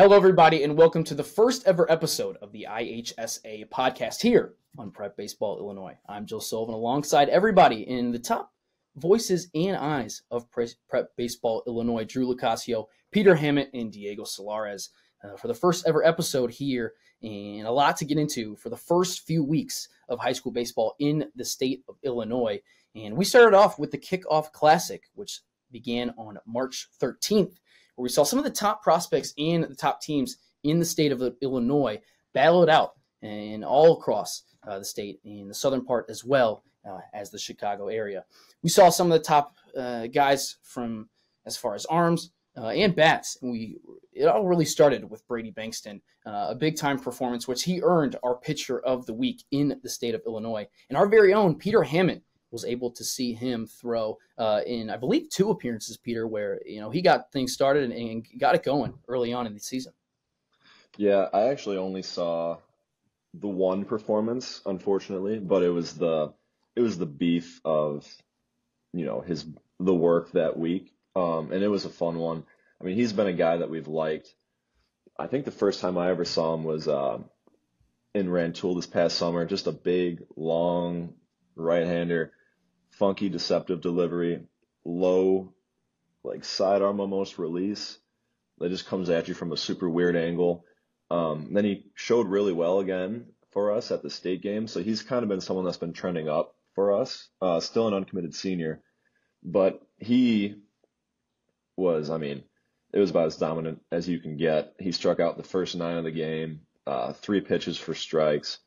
Hello, everybody, and welcome to the first ever episode of the IHSA podcast here on Prep Baseball Illinois. I'm Joe Sullivan alongside everybody in the top voices and eyes of Prep Baseball Illinois Drew Locascio, Peter Hammett, and Diego Solares uh, for the first ever episode here, and a lot to get into for the first few weeks of high school baseball in the state of Illinois. And we started off with the Kickoff Classic, which began on March 13th where we saw some of the top prospects and the top teams in the state of Illinois battle it out and all across uh, the state in the southern part as well uh, as the Chicago area. We saw some of the top uh, guys from as far as arms uh, and bats. And we it all really started with Brady Bankston, uh, a big time performance, which he earned our pitcher of the week in the state of Illinois. And our very own Peter Hammett was able to see him throw uh, in, I believe, two appearances, Peter, where you know he got things started and, and, got it going early on in the season. Yeah, I actually only saw the one performance, unfortunately, but it was the it was the beef of you know his the work that week, um, and it was a fun one. I mean, he's been a guy that we've liked. I think the first time I ever saw him was uh, in Rantoul this past summer. Just a big, long right-hander funky, deceptive delivery, low, like sidearm almost release that just comes at you from a super weird angle. Um, then he showed really well again for us at the state game. So he's kind of been someone that's been trending up for us. Uh, still an uncommitted senior, but he was, I mean, it was about as dominant as you can get. He struck out the first nine of the game, uh, three pitches for strikes,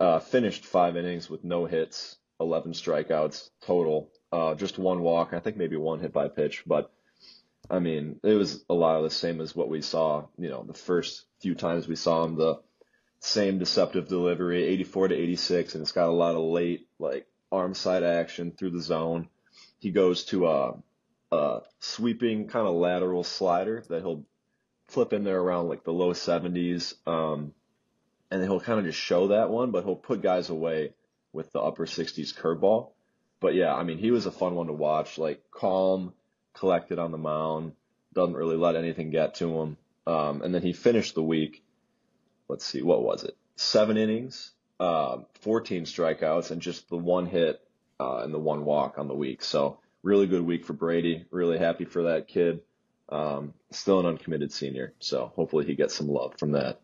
uh, finished five innings with no hits, 11 strikeouts total. Uh, just one walk, I think maybe one hit by pitch, but I mean, it was a lot of the same as what we saw, you know, the first few times we saw him, the same deceptive delivery, 84 to 86, and it's got a lot of late, like, arm side action through the zone. He goes to a, a sweeping kind of lateral slider that he'll flip in there around like the low 70s. Um, and he'll kind of just show that one, but he'll put guys away with the upper 60s curveball. But yeah, I mean, he was a fun one to watch. Like calm, collected on the mound, doesn't really let anything get to him. Um, and then he finished the week. Let's see, what was it? Seven innings, uh, 14 strikeouts, and just the one hit uh, and the one walk on the week. So really good week for Brady. Really happy for that kid. Um, still an uncommitted senior, so hopefully he gets some love from that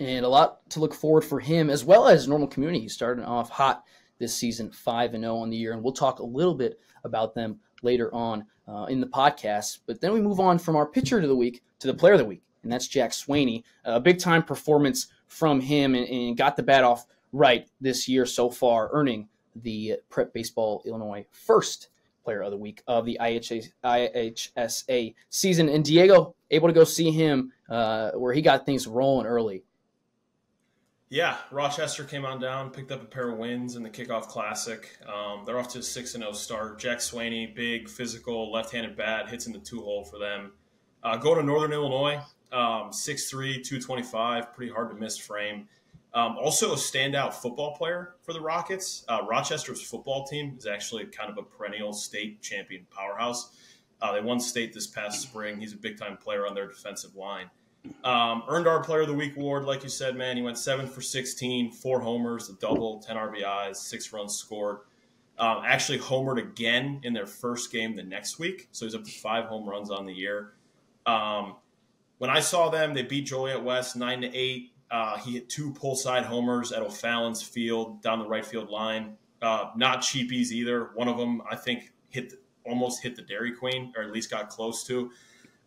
and a lot to look forward for him as well as normal community starting off hot this season 5 and 0 on the year and we'll talk a little bit about them later on uh, in the podcast. But then we move on from our pitcher of the week to the player of the week and that's jack swaney. A big time performance from him and, and got the bat off right this year so far earning the prep baseball illinois first player of the week of the ihsa season. And diego able to go see him uh, where he got things rolling early yeah, Rochester came on down, picked up a pair of wins in the kickoff classic. Um, they're off to a six and zero oh start. Jack Swaney, big, physical, left-handed bat, hits in the two hole for them. Uh, go to Northern Illinois, um, 6'3", 225, pretty hard to miss frame. Um, also a standout football player for the Rockets. Uh, Rochester's football team is actually kind of a perennial state champion powerhouse. Uh, they won state this past spring. He's a big time player on their defensive line. Um, earned our Player of the Week award, like you said, man. He went seven for 16, four homers, a double, 10 RBIs, six runs scored. Um, actually, homered again in their first game the next week. So he's up to five home runs on the year. Um, when I saw them, they beat Joliet West 9 to 8. Uh, he hit two pull side homers at O'Fallon's field down the right field line. Uh, not cheapies either. One of them, I think, hit almost hit the Dairy Queen, or at least got close to.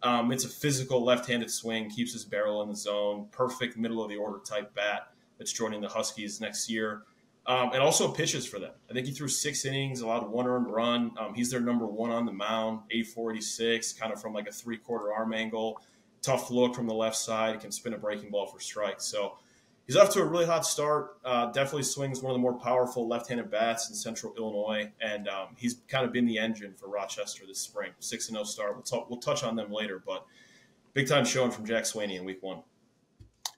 Um, it's a physical left-handed swing, keeps his barrel in the zone, perfect middle of the order type bat that's joining the Huskies next year. Um, and also pitches for them. I think he threw six innings, allowed one earned run. Um, he's their number one on the mound, 846, kind of from like a three quarter arm angle. Tough look from the left side, can spin a breaking ball for strikes. So he's off to a really hot start. Uh, definitely swings one of the more powerful left-handed bats in Central Illinois, and um, he's kind of been the engine for Rochester this spring. Six and zero oh start. We'll talk, we'll touch on them later, but big time showing from Jack Swaney in Week One.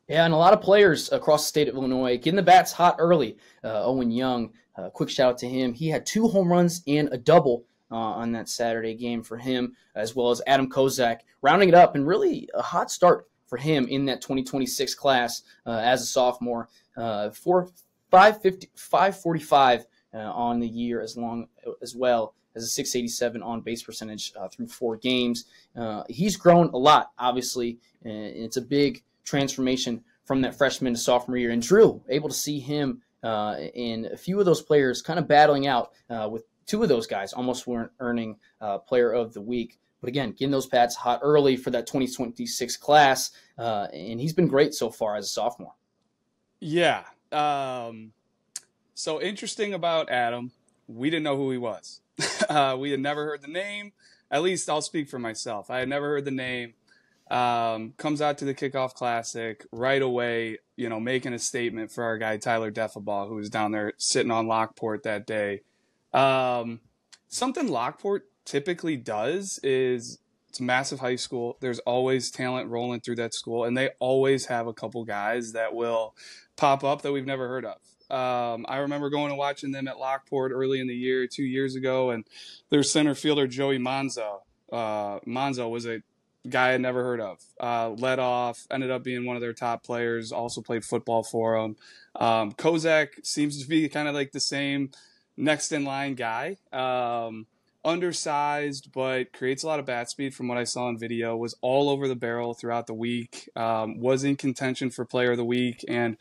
Yeah, and a lot of players across the state of Illinois getting the bats hot early. Uh, Owen Young, uh, quick shout out to him. He had two home runs and a double uh, on that Saturday game for him, as well as Adam Kozak, rounding it up and really a hot start for him in that 2026 class uh, as a sophomore. Uh, four, 550, 545 uh, on the year as long as well as a 687 on base percentage uh, through four games. Uh, he's grown a lot, obviously, and it's a big transformation from that freshman to sophomore year. And Drew, able to see him uh, and a few of those players kind of battling out uh, with two of those guys almost weren't earning uh, player of the week. But again, getting those pads hot early for that 2026 class, uh, and he's been great so far as a sophomore. Yeah. Um, so interesting about Adam, we didn't know who he was. uh, we had never heard the name. At least I'll speak for myself. I had never heard the name. Um, comes out to the kickoff classic right away, you know, making a statement for our guy Tyler Deffabaugh, who was down there sitting on Lockport that day. Um, something Lockport typically does is it's massive high school. There's always talent rolling through that school, and they always have a couple guys that will pop up that we've never heard of. Um, I remember going and watching them at Lockport early in the year, two years ago, and their center fielder Joey Monzo. Uh, Monzo was a guy I'd never heard of. Uh, led off, ended up being one of their top players. Also played football for them. Um, Kozak seems to be kind of like the same next in line guy. Um, undersized, but creates a lot of bat speed from what I saw in video. Was all over the barrel throughout the week. Um, was in contention for player of the week and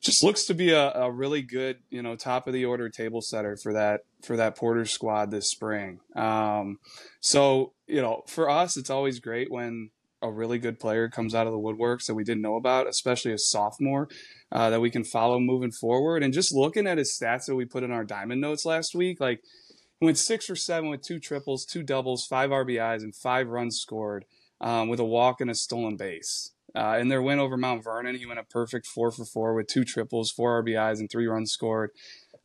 just looks to be a, a really good, you know, top of the order table setter for that for that Porter squad this spring. Um, so you know, for us, it's always great when a really good player comes out of the woodworks that we didn't know about, especially a sophomore uh, that we can follow moving forward. And just looking at his stats that we put in our diamond notes last week, like went six or seven with two triples, two doubles, five RBIs, and five runs scored um, with a walk and a stolen base. Uh, in their win over Mount Vernon, he went a perfect four for four with two triples, four RBIs, and three runs scored.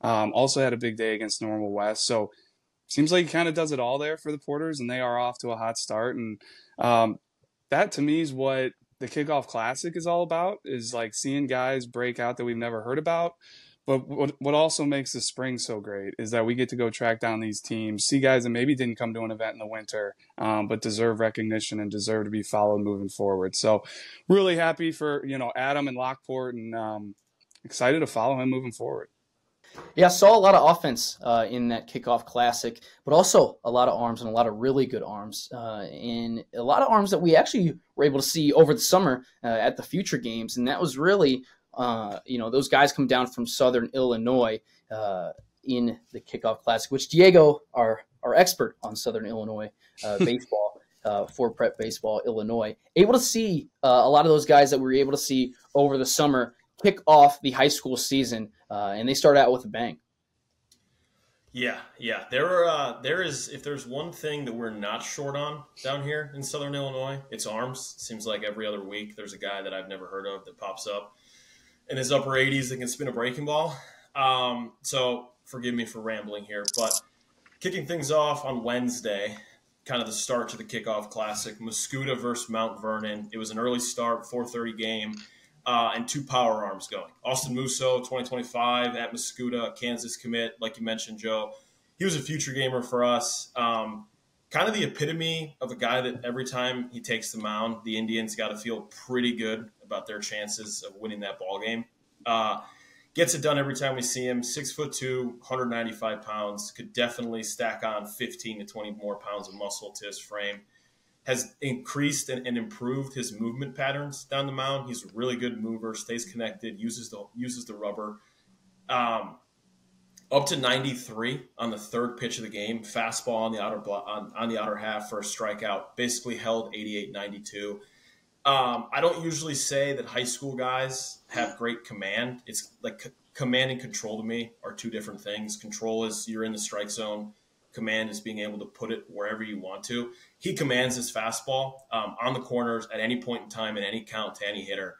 Um, also had a big day against Normal West. So seems like he kind of does it all there for the Porters, and they are off to a hot start. And um, that to me is what the kickoff classic is all about: is like seeing guys break out that we've never heard about. But what what also makes the spring so great is that we get to go track down these teams, see guys that maybe didn't come to an event in the winter, um, but deserve recognition and deserve to be followed moving forward. So, really happy for you know Adam and Lockport, and um, excited to follow him moving forward. Yeah, saw a lot of offense uh, in that kickoff classic, but also a lot of arms and a lot of really good arms, uh, and a lot of arms that we actually were able to see over the summer uh, at the future games, and that was really uh, you know, those guys come down from Southern Illinois uh, in the kickoff classic, which Diego, our our expert on Southern Illinois uh, baseball uh, for Prep Baseball Illinois, able to see uh, a lot of those guys that we were able to see over the summer kick off the high school season, and they start out with a bang. Yeah, yeah. There are there is if there's one thing that we're not short on down here in Southern Illinois, it's arms. Seems like every other week there's a guy that I've never heard of that pops up in his upper 80s that can spin a breaking ball. Um, so forgive me for rambling here, but kicking things off on Wednesday, kind of the start to the kickoff classic, Mascoutah versus Mount Vernon. It was an early start, 4:30 game, uh, and two power arms going. Austin Musso, 2025 at Mascoutah, Kansas commit, like you mentioned, Joe. He was a future gamer for us. Um, kind of the epitome of a guy that every time he takes the mound, the Indians got to feel pretty good about their chances of winning that ball game. Uh, gets it done every time we see him. Six foot two, 195 pounds. Could definitely stack on 15 to 20 more pounds of muscle to his frame. Has increased and, and improved his movement patterns down the mound. He's a really good mover. Stays connected. Uses the uses the rubber. Um, up to 93 on the third pitch of the game. Fastball on the outer on, on the outer half for a strikeout. Basically held 88 92. Um, I don't usually say that high school guys have great command. It's like c- command and control to me are two different things. Control is you're in the strike zone. Command is being able to put it wherever you want to. He commands his fastball um, on the corners at any point in time, in any count to any hitter.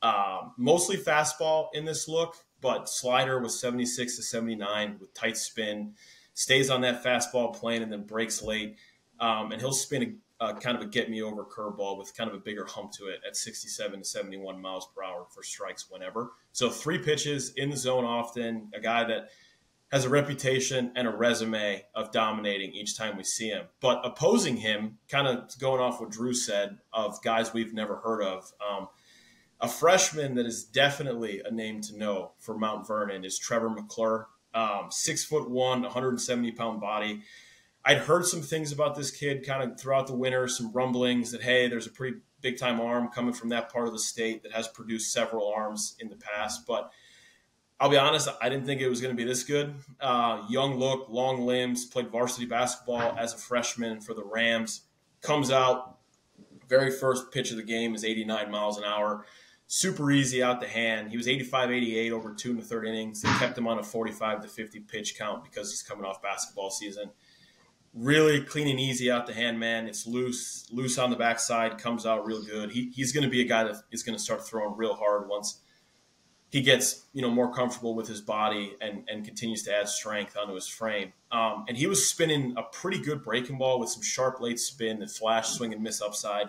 Um, mostly fastball in this look, but slider was 76 to 79 with tight spin. Stays on that fastball plane and then breaks late. Um, and he'll spin uh, kind of a get me over curveball with kind of a bigger hump to it at 67 to 71 miles per hour for strikes whenever. So three pitches in the zone often. A guy that has a reputation and a resume of dominating each time we see him. But opposing him, kind of going off what Drew said of guys we've never heard of, um, a freshman that is definitely a name to know for Mount Vernon is Trevor McClure. Um, six foot one, 170 pound body. I'd heard some things about this kid kind of throughout the winter, some rumblings that, hey, there's a pretty big time arm coming from that part of the state that has produced several arms in the past. But I'll be honest, I didn't think it was going to be this good. Uh, young look, long limbs, played varsity basketball as a freshman for the Rams. Comes out, very first pitch of the game is 89 miles an hour. Super easy out the hand. He was 85 88 over two and a third innings. They kept him on a 45 to 50 pitch count because he's coming off basketball season. Really clean and easy out the hand, man. It's loose, loose on the backside, comes out real good. He, he's going to be a guy that is going to start throwing real hard once he gets you know more comfortable with his body and and continues to add strength onto his frame. Um, and he was spinning a pretty good breaking ball with some sharp late spin that flash, swing, and miss upside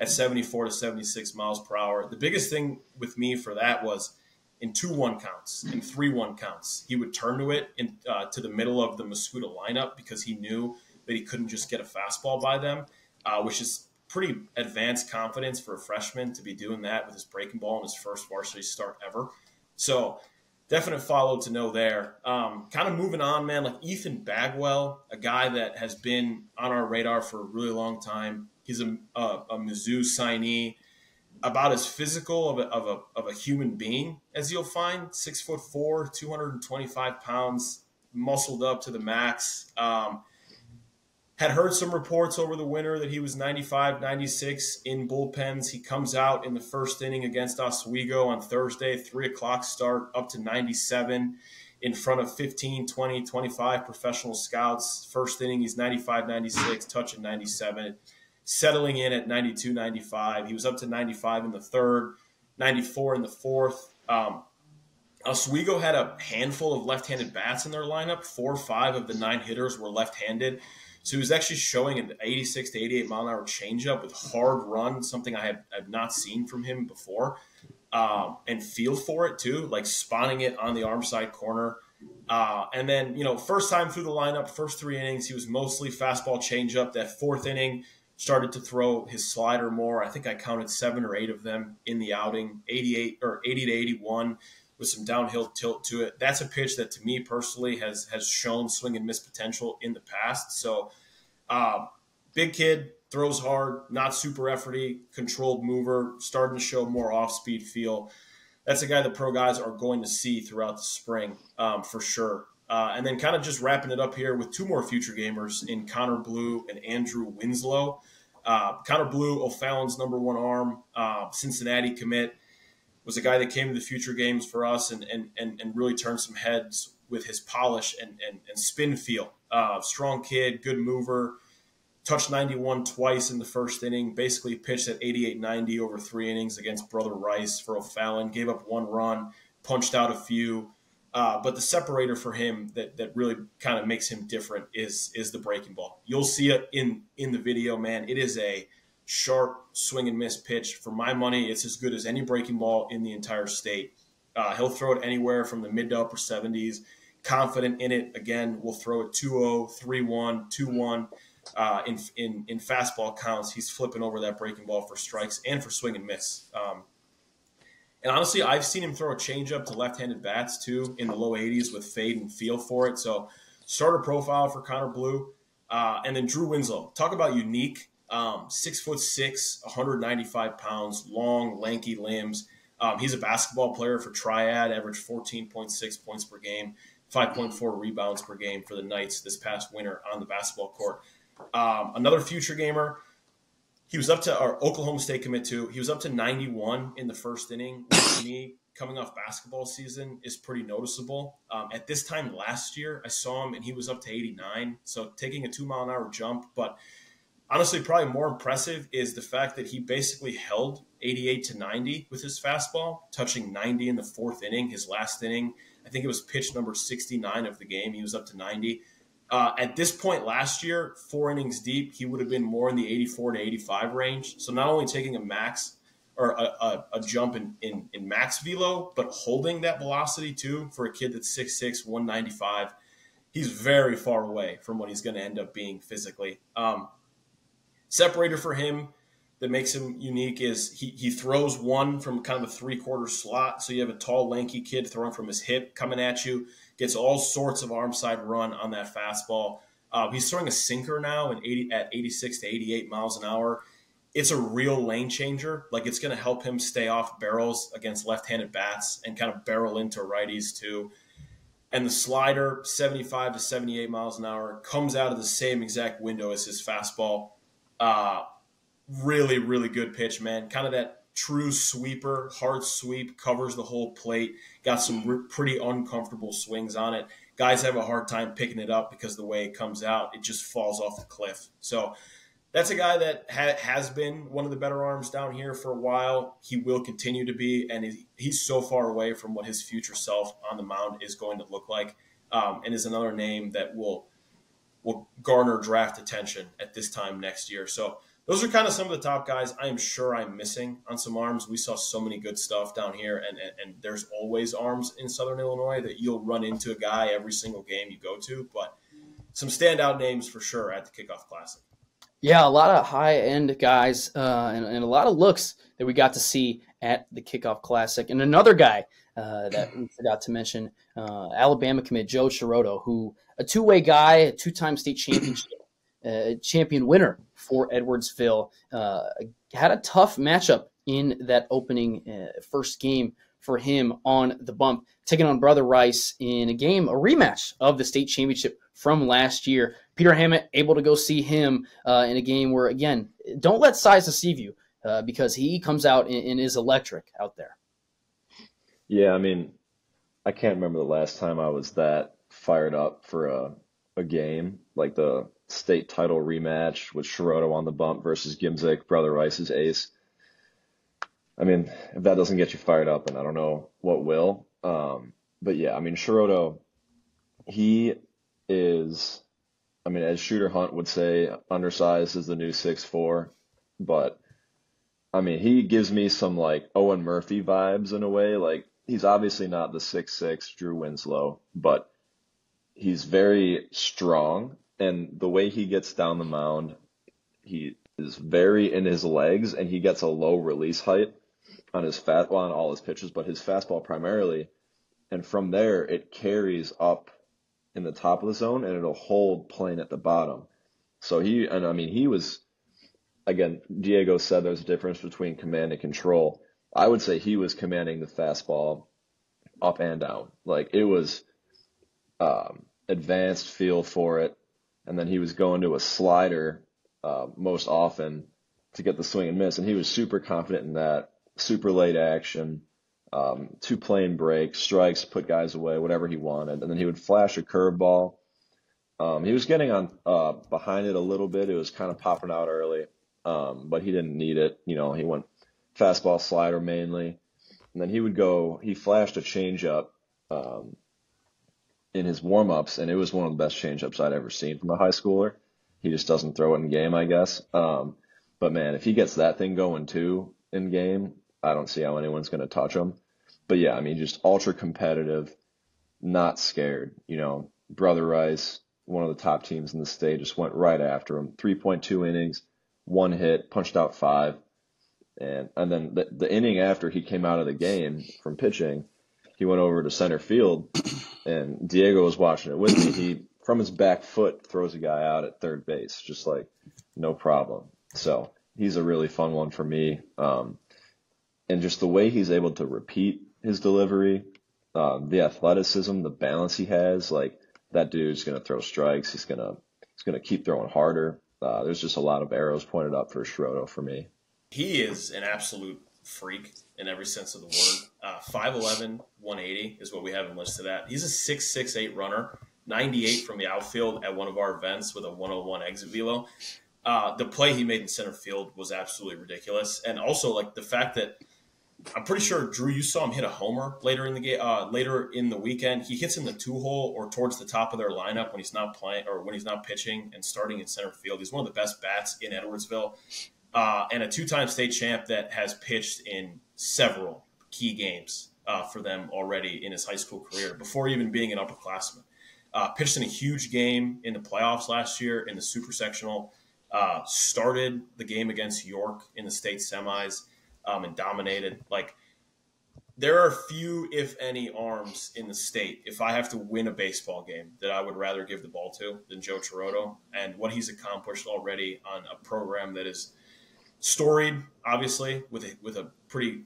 at 74 to 76 miles per hour. The biggest thing with me for that was in two one counts, in three one counts, he would turn to it in, uh, to the middle of the Mascoutah lineup because he knew that he couldn't just get a fastball by them, uh, which is pretty advanced confidence for a freshman to be doing that with his breaking ball in his first varsity start ever. So definite follow to know there. Um, kind of moving on, man, like Ethan Bagwell, a guy that has been on our radar for a really long time. He's a, a, a Mizzou signee, about as physical of a, of, a, of a human being as you'll find. Six foot four, 225 pounds, muscled up to the max. Um, had heard some reports over the winter that he was 95, 96 in bullpens. He comes out in the first inning against Oswego on Thursday, 3 o'clock start, up to 97 in front of 15, 20, 25 professional scouts. First inning, he's 95, 96, touching 97, settling in at 92, 95. He was up to 95 in the third, 94 in the fourth. Um, Oswego had a handful of left handed bats in their lineup. Four or five of the nine hitters were left handed. So he was actually showing an 86 to 88 mile an hour changeup with hard run, something I have, have not seen from him before, um, and feel for it too, like spawning it on the arm side corner. Uh, and then, you know, first time through the lineup, first three innings, he was mostly fastball changeup. That fourth inning, started to throw his slider more. I think I counted seven or eight of them in the outing, 88 or 80 to 81 with some downhill tilt to it. That's a pitch that to me personally has has shown swing and miss potential in the past. So, uh, big kid throws hard, not super efforty, controlled mover, starting to show more off speed feel. That's a guy the pro guys are going to see throughout the spring um, for sure. Uh, and then kind of just wrapping it up here with two more future gamers in Connor Blue and Andrew Winslow. Uh, Connor Blue, O'Fallon's number one arm, uh, Cincinnati commit was a guy that came to the future games for us and and and, and really turned some heads with his polish and and, and spin feel. Uh, strong kid, good mover. Touched 91 twice in the first inning. Basically pitched at 88-90 over three innings against Brother Rice for O'Fallon. Gave up one run, punched out a few. Uh, but the separator for him that, that really kind of makes him different is is the breaking ball. You'll see it in in the video, man. It is a sharp swing and miss pitch. For my money, it's as good as any breaking ball in the entire state. Uh, he'll throw it anywhere from the mid to upper 70s. Confident in it. Again, we'll throw it 2 0, 3 1, 2 1. Uh, in, in, in fastball counts, he's flipping over that breaking ball for strikes and for swing and miss. Um, and honestly, I've seen him throw a changeup to left-handed bats too in the low 80s with fade and feel for it. So, starter profile for Connor Blue, uh, and then Drew Winslow. Talk about unique um, six foot six, 195 pounds, long, lanky limbs. Um, he's a basketball player for Triad, averaged 14.6 points per game, 5.4 rebounds per game for the Knights this past winter on the basketball court. Um, another future gamer. He was up to our Oklahoma State commit to. He was up to 91 in the first inning. Me, coming off basketball season, is pretty noticeable. Um, at this time last year, I saw him and he was up to 89. So taking a two mile an hour jump, but honestly, probably more impressive is the fact that he basically held 88 to 90 with his fastball, touching 90 in the fourth inning, his last inning. I think it was pitch number 69 of the game. He was up to 90. Uh, at this point last year, four innings deep, he would have been more in the 84 to 85 range. So not only taking a max or a, a, a, jump in, in, in max velo, but holding that velocity too for a kid that's 6'6, 195, he's very far away from what he's going to end up being physically. Um, separator for him that makes him unique is he, he throws one from kind of a three quarter slot. So you have a tall, lanky kid throwing from his hip coming at you, gets all sorts of arm side run on that fastball. Uh, he's throwing a sinker now 80, at 86 to 88 miles an hour it's a real lane changer. Like it's going to help him stay off barrels against left-handed bats and kind of barrel into righties too. And the slider, 75 to 78 miles an hour, comes out of the same exact window as his fastball. Uh, really, really good pitch, man. Kind of that true sweeper, hard sweep, covers the whole plate. Got some re- pretty uncomfortable swings on it. Guys have a hard time picking it up because the way it comes out, it just falls off the cliff. So that's a guy that ha- has been one of the better arms down here for a while. He will continue to be, and he's so far away from what his future self on the mound is going to look like, um, and is another name that will will garner draft attention at this time next year. So those are kind of some of the top guys. I am sure I'm missing on some arms. We saw so many good stuff down here, and, and, and there's always arms in Southern Illinois that you'll run into a guy every single game you go to, but some standout names for sure at the Kickoff Classic. Yeah, a lot of high end guys uh, and, and, a lot of looks that we got to see at the kickoff classic. And another guy uh, that we forgot to mention, uh, Alabama commit Joe Chirotto, who a two way guy, a two time state championship uh, champion winner for Edwardsville, uh, had a tough matchup in that opening uh, first game for him on the bump, taking on Brother Rice in a game, a rematch of the state championship from last year. Peter Hammett able to go see him uh, in a game where, again, don't let size deceive you uh, because he comes out and, and, is electric out there. Yeah, I mean, I can't remember the last time I was that fired up for a, a game like the state title rematch with Chirotto on the bump versus Gimzik, Brother Rice's ace. I mean, if that doesn't get you fired up, then I don't know what will. Um, but yeah, I mean, Chirotto, he is I mean, as Shooter Hunt would say, undersized is the new six four, but I mean, he gives me some like Owen Murphy vibes in a way. Like he's obviously not the six six Drew Winslow, but he's very strong, and the way he gets down the mound, he is very in his legs, and he gets a low release height on his fat well, on all his pitches, but his fastball primarily, and from there it carries up in the top of the zone and it'll hold plane at the bottom. So he, and I mean, he was, again, Diego said there's a difference between command and control. I would say he was commanding the fastball up and down. Like it was, um, advanced feel for it. And then he was going to a slider, uh, most often to get the swing and miss. And he was super confident in that, super late action um, two plane breaks, strikes, put guys away, whatever he wanted, and then he would flash a curveball. Um, he was getting on uh, behind it a little bit. It was kind of popping out early, um, but he didn't need it. You know, he went fastball slider mainly, and then he would go. He flashed a changeup um, in his warm-ups, and it was one of the best changeups I'd ever seen from a high schooler. He just doesn't throw it in game, I guess. Um, but man, if he gets that thing going too in game, I don't see how anyone's going to touch him. But yeah, I mean, just ultra competitive, not scared. You know, Brother Rice, one of the top teams in the state, just went right after him. 3.2 innings, one hit, punched out five. And, and then the, the inning after he came out of the game from pitching, he went over to center field and Diego was watching it with me. He, from his back foot, throws a guy out at third base, just like no problem. So he's a really fun one for me. Um, and just the way he's able to repeat his delivery, um, the athleticism, the balance he has, like that dude's gonna throw strikes. He's gonna he's gonna keep throwing harder. Uh, there's just a lot of arrows pointed up for Schroeder for me. He is an absolute freak in every sense of the word. Uh, 5'11", 180 is what we have him listed at. He's a 6'6'8 runner, 98 from the outfield at one of our events with a 101 exit velo. Uh, the play he made in center field was absolutely ridiculous, and also like the fact that I'm pretty sure Drew, you saw him hit a homer later in the game, uh, later in the weekend. He hits in the two hole or towards the top of their lineup when he's not playing or when he's not pitching and starting in center field. He's one of the best bats in Edwardsville. uh, and a two-time state champ that has pitched in several key games uh, for them already in his high school career before even being an upperclassman. Uh, pitched in a huge game in the playoffs last year in the super sectional. Uh, started the game against York in the state semis um, and dominated. Like there are few, if any, arms in the state. If I have to win a baseball game, that I would rather give the ball to than Joe Chirotto, and what he's accomplished already on a program that is storied, obviously with a with a pretty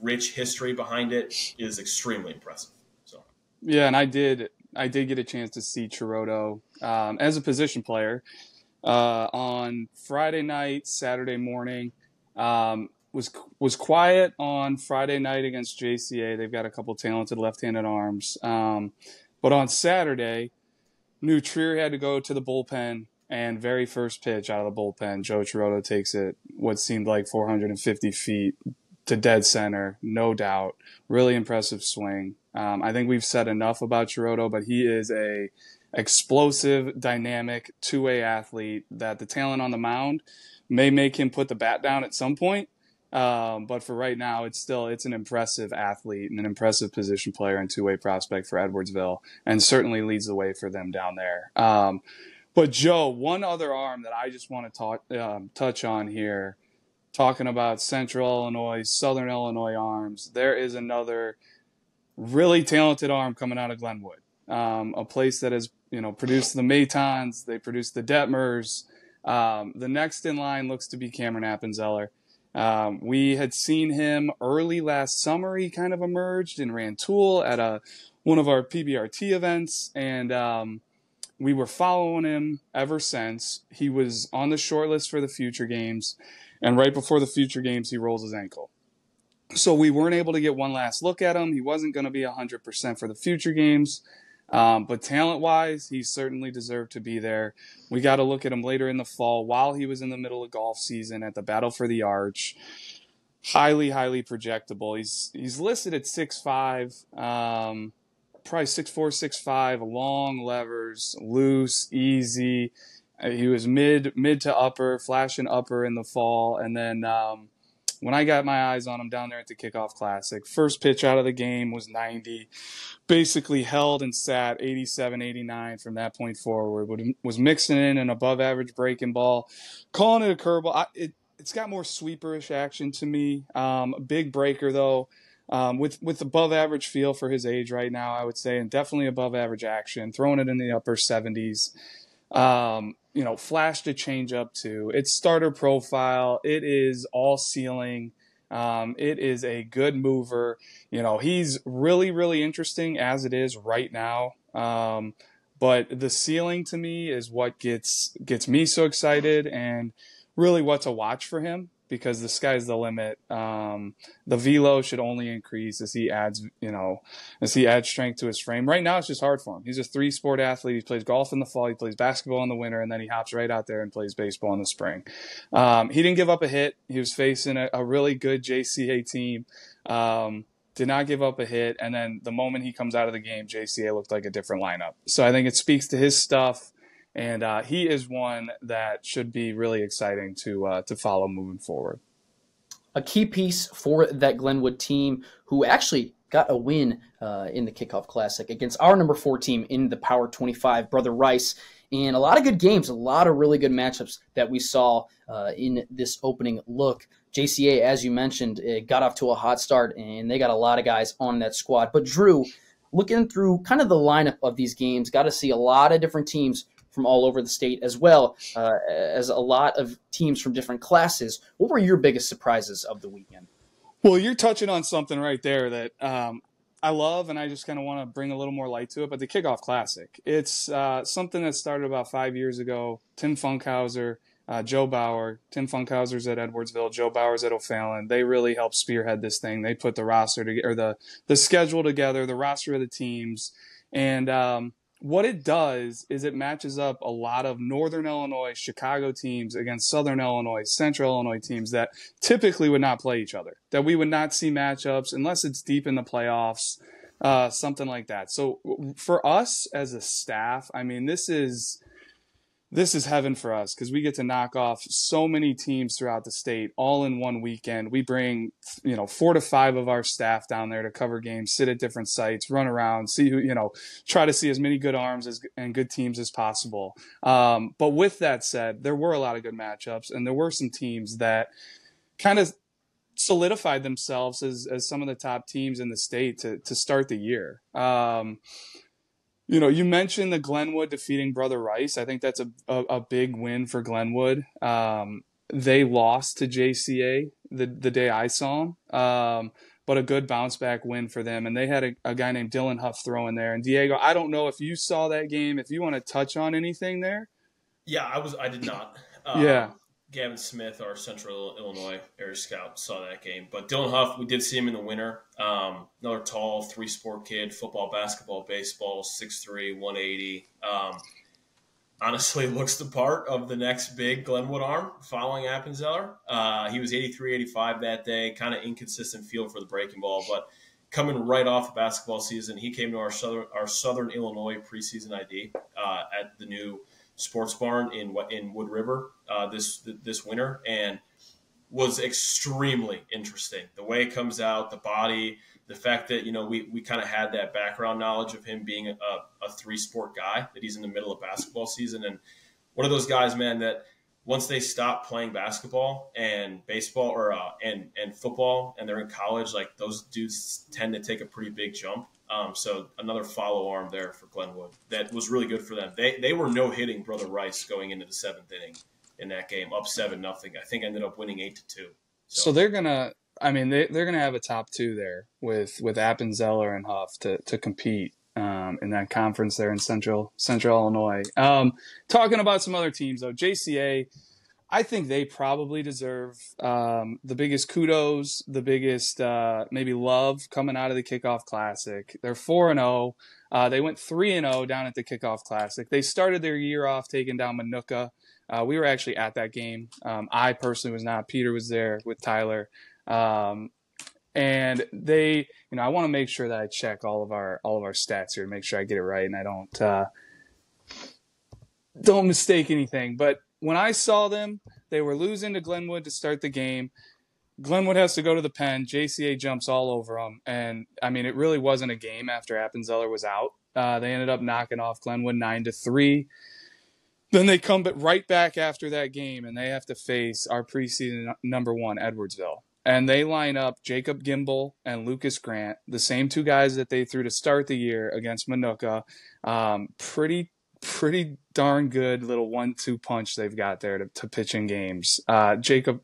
rich history behind it, is extremely impressive. So yeah, and I did I did get a chance to see Chirotto um, as a position player uh, on Friday night, Saturday morning. Um, was was quiet on Friday night against JCA. They've got a couple talented left-handed arms. Um, but on Saturday, New Trier had to go to the bullpen, and very first pitch out of the bullpen, Joe Chirotto takes it what seemed like 450 feet to dead center, no doubt. Really impressive swing. Um, I think we've said enough about Chirotto, but he is a explosive, dynamic, two-way athlete that the talent on the mound may make him put the bat down at some point. Um, but for right now, it's still it's an impressive athlete and an impressive position player and two way prospect for Edwardsville, and certainly leads the way for them down there. Um, but Joe, one other arm that I just want to talk um, touch on here, talking about Central Illinois, Southern Illinois arms. There is another really talented arm coming out of Glenwood, um, a place that has you know produced the Matons, they produced the Detmers. Um, the next in line looks to be Cameron Appenzeller. Um, we had seen him early last summer. He kind of emerged in Rantoul at a one of our PBRT events, and um, we were following him ever since. He was on the short list for the future games, and right before the future games, he rolls his ankle. So we weren't able to get one last look at him. He wasn't going to be 100% for the future games. Um, but talent wise, he certainly deserved to be there. We got to look at him later in the fall while he was in the middle of golf season at the Battle for the Arch. Highly, highly projectable. He's he's listed at six five, um, probably six four, six five. Long levers, loose, easy. Uh, he was mid mid to upper, flashing upper in the fall, and then um, when I got my eyes on him down there at the kickoff classic, first pitch out of the game was 90, basically held and sat 87, 89 from that point forward. Was mixing in an above average breaking ball, calling it a curveball. I, it, it's got more sweeperish action to me. Um, big breaker though. Um, with with above average feel for his age right now, I would say, and definitely above average action, throwing it in the upper 70s. Um, you know, flashed a change up to its starter profile. It is all ceiling. Um, it is a good mover. You know, he's really, really interesting as it is right now. Um, but the ceiling to me is what gets gets me so excited and really what to watch for him because the sky's the limit. Um, the velo should only increase as he adds, you know, as he adds strength to his frame. Right now, it's just hard for him. He's a three sport athlete. He plays golf in the fall, he plays basketball in the winter, and then he hops right out there and plays baseball in the spring. Um, he didn't give up a hit. He was facing a, a really good JCA team. Um, did not give up a hit, and then the moment he comes out of the game, JCA looked like a different lineup. So I think it speaks to his stuff and uh, he is one that should be really exciting to uh, to follow moving forward. A key piece for that Glenwood team, who actually got a win uh, in the kickoff classic against our number four team in the Power 25, Brother Rice. And a lot of good games, a lot of really good matchups that we saw uh, in this opening look. JCA, as you mentioned, got off to a hot start, and they got a lot of guys on that squad. But Drew, looking through kind of the lineup of these games, got to see a lot of different teams from all over the state, as well uh, as a lot of teams from different classes. What were your biggest surprises of the weekend? Well, you're touching on something right there that um, I love, and I just kind of want to bring a little more light to it. But the Kickoff Classic, it's uh, something that started about five years ago. Tim Funkhouser, uh, Joe Bauer, Tim Funkhouser's at Edwardsville, Joe Bauer's at O'Fallon. They really helped spearhead this thing. They put the roster together, the the schedule together, the roster of the teams, and um, what it does is it matches up a lot of Northern Illinois, Chicago teams against Southern Illinois, Central Illinois teams that typically would not play each other, that we would not see matchups unless it's deep in the playoffs, uh, something like that. So for us as a staff, I mean, this is this is heaven for us because we get to knock off so many teams throughout the state all in one weekend. We bring, you know, four to five of our staff down there to cover games, sit at different sites, run around, see who, you know, try to see as many good arms as, and good teams as possible. Um, but with that said, there were a lot of good matchups and there were some teams that kind of solidified themselves as, as some of the top teams in the state to, to start the year. Um, you know, you mentioned the Glenwood defeating Brother Rice. I think that's a, a, a big win for Glenwood. Um, they lost to JCA the, the day I saw them, um, but a good bounce back win for them. And they had a, a guy named Dylan Huff throw in there. And Diego, I don't know if you saw that game. If you want to touch on anything there. Yeah, I was. I did not. Um, yeah. Gavin Smith, our Central Illinois area scout, saw that game. But Dylan Huff, we did see him in the winter. Um, another tall, three sport kid, football, basketball, baseball, 6'3, 180. Um, honestly, looks the part of the next big Glenwood arm following Appenzeller. Uh, he was 83, 85 that day, kind of inconsistent feel for the breaking ball, but coming right off the basketball season, he came to our Southern, our Southern Illinois preseason ID uh, at the new Sports Barn in in Wood River uh, this this winter, and was extremely interesting. The way it comes out, the body, the fact that you know we, we kind of had that background knowledge of him being a, a three sport guy that he's in the middle of basketball season and one of those guys, man, that once they stop playing basketball and baseball or uh, and and football and they're in college, like those dudes tend to take a pretty big jump. Um, so another follow arm there for Glenwood that was really good for them. They they were no hitting Brother Rice going into the seventh inning in that game, up seven nothing. I think ended up winning eight to two. So, so they're gonna. I mean, they they're gonna have a top two there with with Appenzeller and Huff to to compete um, in that conference there in Central Central Illinois. Um, talking about some other teams though, JCA I think they probably deserve um, the biggest kudos, the biggest uh, maybe love coming out of the Kickoff Classic. They're four and zero. Oh. Uh, they went three and zero oh down at the Kickoff Classic. They started their year off taking down Minooka. Uh, we were actually at that game. Um, I personally was not. Peter was there with Tyler. Um, and they, you know, I want to make sure that I check all of our all of our stats here to make sure I get it right and I don't uh, don't mistake anything. But when I saw them, they were losing to Glenwood to start the game. Glenwood has to go to the pen. JCA jumps all over them. And I mean, it really wasn't a game after Appenzeller was out. Uh, they ended up knocking off Glenwood 9 to 3. Then they come right back after that game and they have to face our preseason number one, Edwardsville. And they line up Jacob Gimbel and Lucas Grant, the same two guys that they threw to start the year against Minooka. Um, pretty pretty darn good little one-two punch they've got there to, to pitch in games. Uh, Jacob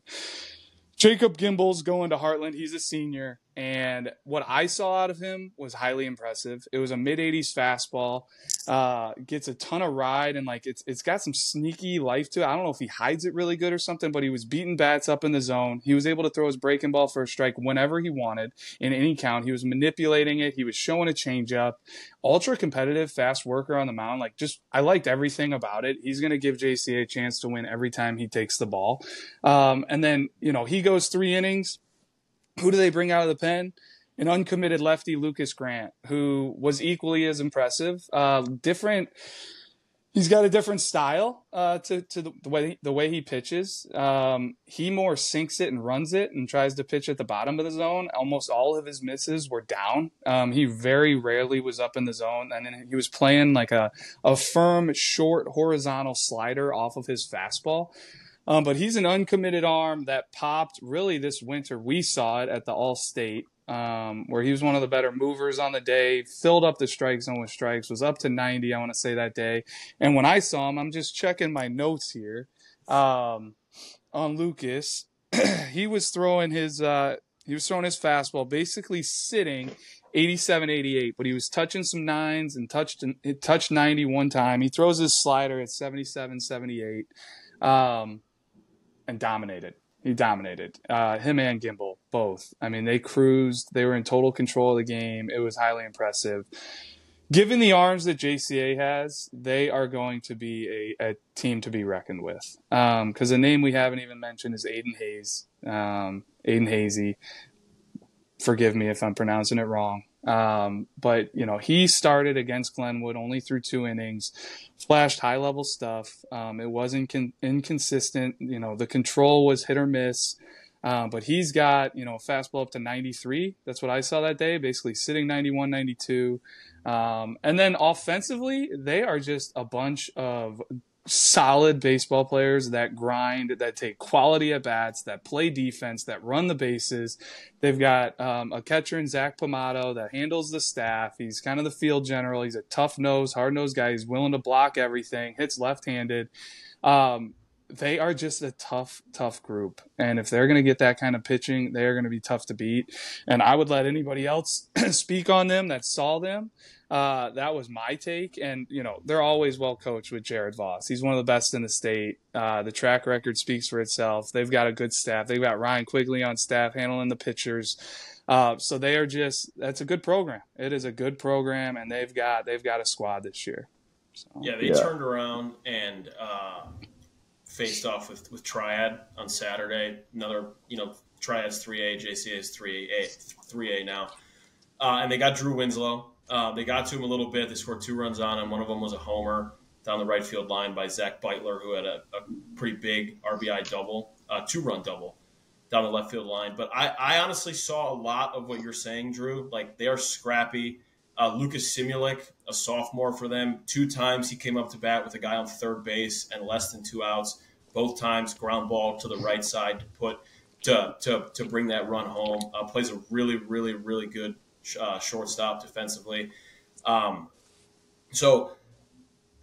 Jacob Gimbel's going to Heartland. He's a senior. And what I saw out of him was highly impressive. It was a mid 80s fastball, uh, gets a ton of ride, and like it's it's got some sneaky life to it. I don't know if he hides it really good or something, but he was beating bats up in the zone. He was able to throw his breaking ball for a strike whenever he wanted in any count. He was manipulating it. He was showing a changeup. Ultra competitive, fast worker on the mound. Like just, I liked everything about it. He's going to give JCA a chance to win every time he takes the ball. Um, and then, you know, he goes three innings who do they bring out of the pen? An uncommitted lefty, Lucas Grant, who was equally as impressive. Uh, different. He's got a different style uh, to to the, the, way the way he pitches. Um, he more sinks it and runs it and tries to pitch at the bottom of the zone. Almost all of his misses were down. Um, he very rarely was up in the zone, and he was playing like a a firm, short, horizontal slider off of his fastball. Um, but he's an uncommitted arm that popped really this winter. We saw it at the All State, um, where he was one of the better movers on the day, filled up the strike zone with strikes, was up to 90, I want to say that day. And when I saw him, I'm just checking my notes here um, on Lucas. he was throwing his uh, he was throwing his fastball basically sitting 87 88 but he was touching some nines and touched it touched 90 one time he throws his slider at 77 78 um, and dominated. He dominated. Uh, him and Gimbel both. I mean, they cruised. They were in total control of the game. It was highly impressive. Given the arms that JCA has, they are going to be a, a team to be reckoned with. Because um, the name we haven't even mentioned is Aiden Hayes. Um, Aiden Hazy. Forgive me if I'm pronouncing it wrong. Um, but you know, he started against Glenwood only through two innings, flashed high level stuff. Um, it wasn't con- inconsistent. You know, the control was hit or miss. Um, but he's got, you know, a fastball up to 93. That's what I saw that day, basically sitting 91, 92. Um, and then offensively, they are just a bunch of solid baseball players that grind, that take quality at bats, that play defense, that run the bases. They've got um, a catcher in Zach Pomato that handles the staff. He's kind of the field general. He's a tough nose, hard nosed guy. He's willing to block everything, hits left handed. Um, they are just a tough, tough group. And if they're going to get that kind of pitching, they are going to be tough to beat. And I would let anybody else speak on them that saw them. Uh, that was my take. And, you know, they're always well coached with Jared Voss. He's one of the best in the state. Uh, the track record speaks for itself. They've got a good staff. They've got Ryan Quigley on staff handling the pitchers. Uh, so they are just, that's a good program. It is a good program. And they've got, they've got a squad this year. So. Yeah, they yeah. turned around and, uh, faced off with, with Triad on Saturday. Another, you know, Triad's 3A, JCA is 3A, 3A now. Uh, and they got Drew Winslow. Uh, they got to him a little bit. They scored two runs on him. One of them was a homer down the right field line by Zach Beitler, who had a, a pretty big RBI double, uh, two run double down the left field line. But I, I honestly saw a lot of what you're saying, Drew. Like they are scrappy. Uh, Lucas Simulik, a sophomore for them, two times he came up to bat with a guy on third base and less than two outs both times ground ball to the right side to put to to, to bring that run home. Uh, plays a really really really good uh, shortstop defensively. Um, so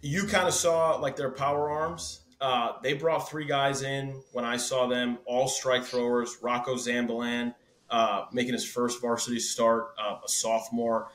you kind of saw like their power arms. Uh, they brought three guys in when I saw them, all strike throwers. Rocco Zambalan uh, making his first varsity start, uh, a sophomore,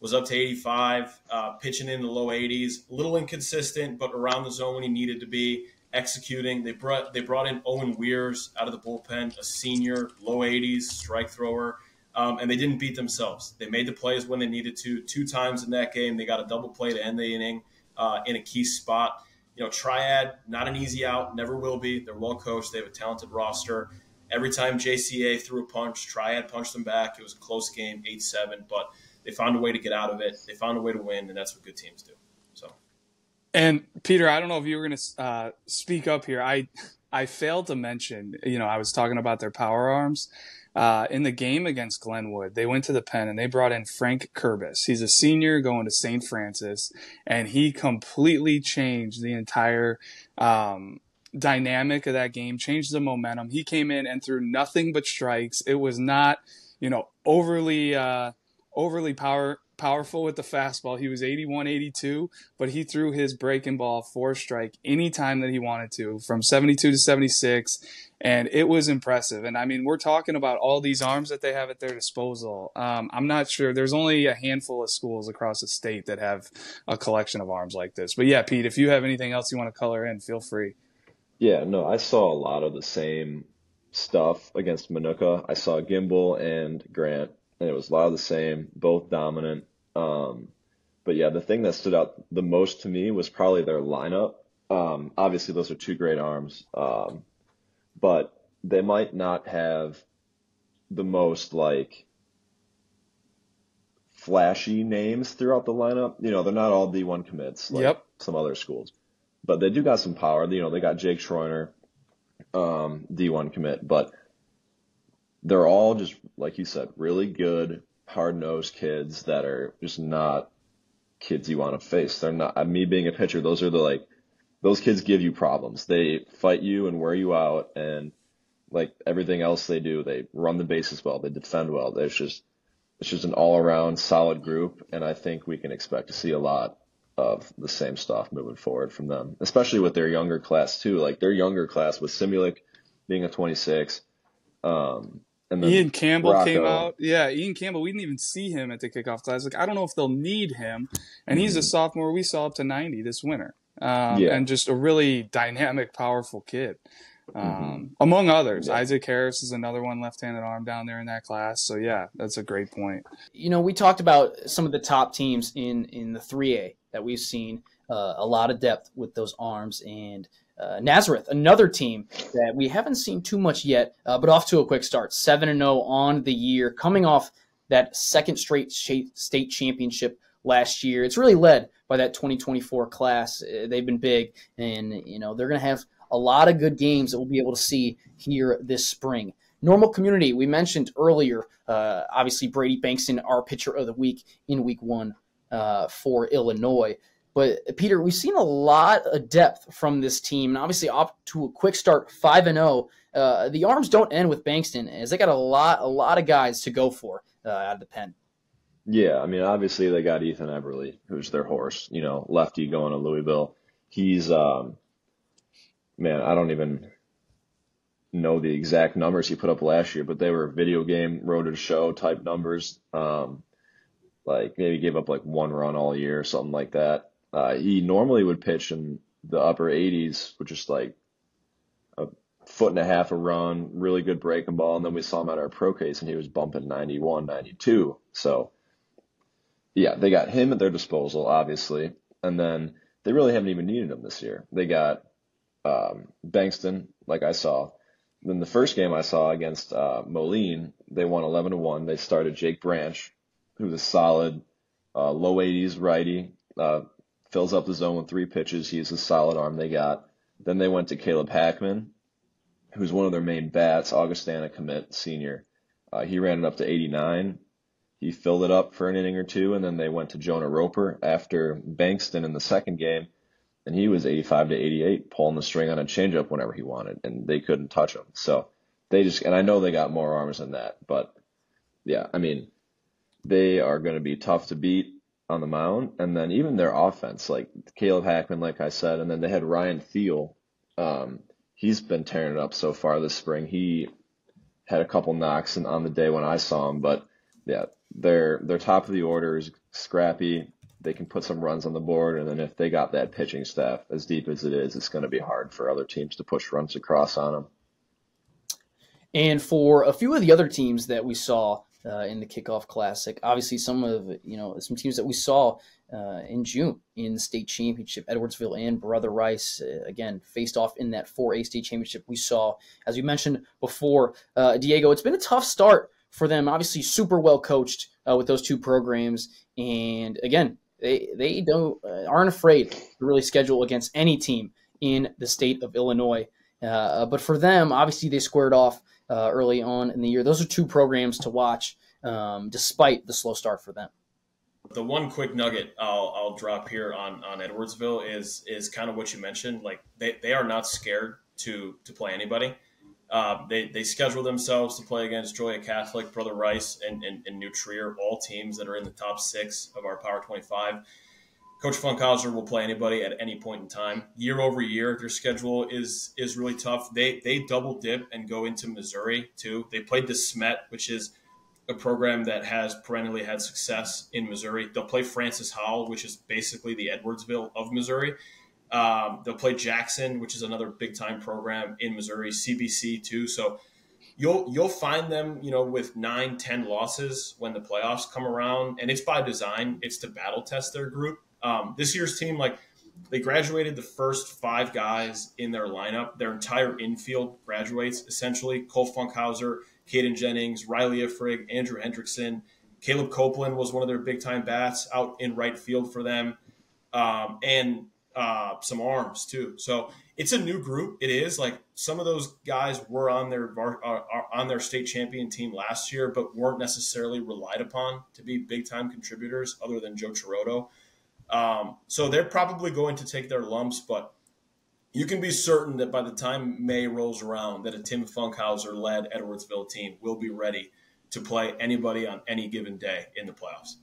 was up to 85, uh, pitching in the low 80s, a little inconsistent, but around the zone when he needed to be executing. They brought they brought in Owen Weirs out of the bullpen, a senior, low 80s strike thrower, um, and they didn't beat themselves. They made the plays when they needed to. Two times in that game, they got a double play to end the inning uh, in a key spot. You know, Triad, not an easy out, never will be. They're well coached. They have a talented roster. Every time JCA threw a punch, Triad punched them back. It was a close game, 8 7, but they found a way to get out of it. They found a way to win, and that's what good teams do. And Peter, I don't know if you were going to uh, speak up here. I I failed to mention, you know, I was talking about their power arms. Uh, in the game against Glenwood, they went to the pen and they brought in Frank Kurbis. He's a senior going to St. Francis, and he completely changed the entire um, dynamic of that game, changed the momentum. He came in and threw nothing but strikes. It was not, you know, overly uh, overly power powerful with the fastball. He was 81, 82, but he threw his breaking ball for strike anytime that he wanted to from 72 to 76. And it was impressive. And I mean, we're talking about all these arms that they have at their disposal. Um, I'm not sure. There's only a handful of schools across the state that have a collection of arms like this. But yeah, Pete, if you have anything else you want to color in, feel free. Yeah, no, I saw a lot of the same stuff against Minooka. I saw Gimbel and Grant and it was a lot of the same, both dominant. Um, but yeah, the thing that stood out the most to me was probably their lineup. Um, obviously, those are two great arms, um, but they might not have the most like flashy names throughout the lineup. You know, they're not all D1 commits like yep. some other schools, but they do got some power. You know, they got Jake Schreiner, um, D1 commit, but they're all just like you said, really good, hard nosed kids that are just not kids you want to face. They're not me being a pitcher. Those are the like those kids give you problems. They fight you and wear you out, and like everything else they do, they run the bases well, they defend well. It's just it's just an all around solid group, and I think we can expect to see a lot of the same stuff moving forward from them, especially with their younger class too. Like their younger class with Simulik being a 26. Um, Ian Campbell Rocco. came out. Yeah, Ian Campbell. We didn't even see him at the kickoff class. Like, I don't know if they'll need him. And he's a mm-hmm. sophomore. We saw up to 90 this winter. Um, yeah. And just a really dynamic, powerful kid. Um, mm-hmm. Among others, yeah. Isaac Harris is another one left-handed arm down there in that class. So yeah, that's a great point. You know, we talked about some of the top teams in in the 3A that we've seen. Uh, a lot of depth with those arms and uh, Nazareth, another team that we haven't seen too much yet, uh, but off to a quick start. 7 and 0 on the year, coming off that second straight state championship last year. It's really led by that 2024 class. Uh, they've been big, and you know they're going to have a lot of good games that we'll be able to see here this spring. Normal community, we mentioned earlier. Uh, obviously, Brady Bankston, our pitcher of the week in Week One uh, for Illinois. But Peter, we've seen a lot of depth from this team, and obviously off to a quick start, five and zero. Oh. Uh, the arms don't end with Bankston, as they got a lot, a lot of guys to go for uh, out of the pen. Yeah, I mean, obviously they got Ethan Eberle, who's their horse. You know, lefty going to Louisville. He's, um, man, I don't even know the exact numbers he put up last year, but they were video game road to show type numbers. Um, like maybe gave up like one run all year, or something like that. Uh, he normally would pitch in the upper 80s, which is like a foot and a half a run, really good breaking ball. And then we saw him at our pro case and he was bumping 91, 92. So yeah, they got him at their disposal, obviously. And then they really haven't even needed him this year. They got um, Bankston, like I saw. Then the first game I saw against uh, Moline, they won 11 to 1. They started Jake Branch, who's a solid uh, low 80s righty, uh, fills up the zone with three pitches. He's a solid arm they got. Then they went to Caleb Hackman, who's one of their main bats, Augustana commit senior. Uh, he ran it up to 89. He filled it up for an inning or two, and then they went to Jonah Roper after Bankston in the second game, and he was 85 to 88, pulling the string on a changeup whenever he wanted, and they couldn't touch him. So they just, and I know they got more arms than that, but yeah, I mean, they are going to be tough to beat on the mound, and then even their offense, like Caleb Hackman, like I said, and then they had Ryan Thiel. Um, he's been tearing it up so far this spring. He had a couple knocks and on the day when I saw him, but yeah, they're they're top of the order is scrappy. They can put some runs on the board, and then if they got that pitching staff as deep as it is, it's going to be hard for other teams to push runs across on them. And for a few of the other teams that we saw uh, in the kickoff classic, obviously some of you know some teams that we saw uh, in June in state championship, Edwardsville and Brother Rice uh, again faced off in that 4A state championship. We saw, as we mentioned before, uh, Diego. It's been a tough start for them. Obviously, super well coached uh, with those two programs, and again, they they don't uh, aren't afraid to really schedule against any team in the state of Illinois. But for them, obviously, they squared off uh, early on in the year. Those are two programs to watch, um, despite the slow start for them. The one quick nugget I'll, I'll drop here on, on Edwardsville is is kind of what you mentioned. Like they, they are not scared to to play anybody. Uh, they, they schedule themselves to play against Joliet Catholic, Brother Rice, and, and, and New Trier, all teams that are in the top six of our Power 25. Coach Funkhouser will play anybody at any point in time. Year over year, their schedule is is really tough. They they double dip and go into Missouri too. They played De Smet, which is a program that has perennially had success in Missouri. They'll play Francis Howell, which is basically the Edwardsville of Missouri. Um, they'll play Jackson, which is another big time program in Missouri, CBC too. So you'll you'll find them, you know, with nine, ten losses when the playoffs come around, and it's by design. It's to battle test their group. Um, this year's team, like they graduated the first five guys in their lineup. Their entire infield graduates essentially. Cole Funkhouser, Caden Jennings, Riley Ifrig, Andrew Hendrickson, Caleb Copeland was one of their big time bats out in right field for them. Um, and uh, some arms too. So it's a new group. It is like some of those guys were on their uh, on their state champion team last year, but weren't necessarily relied upon to be big time contributors, other than Joe Chiroto. Um, so they're probably going to take their lumps, but you can be certain that by the time May rolls around, that a Tim Funkhouser led Edwardsville team will be ready to play anybody on any given day in the playoffs.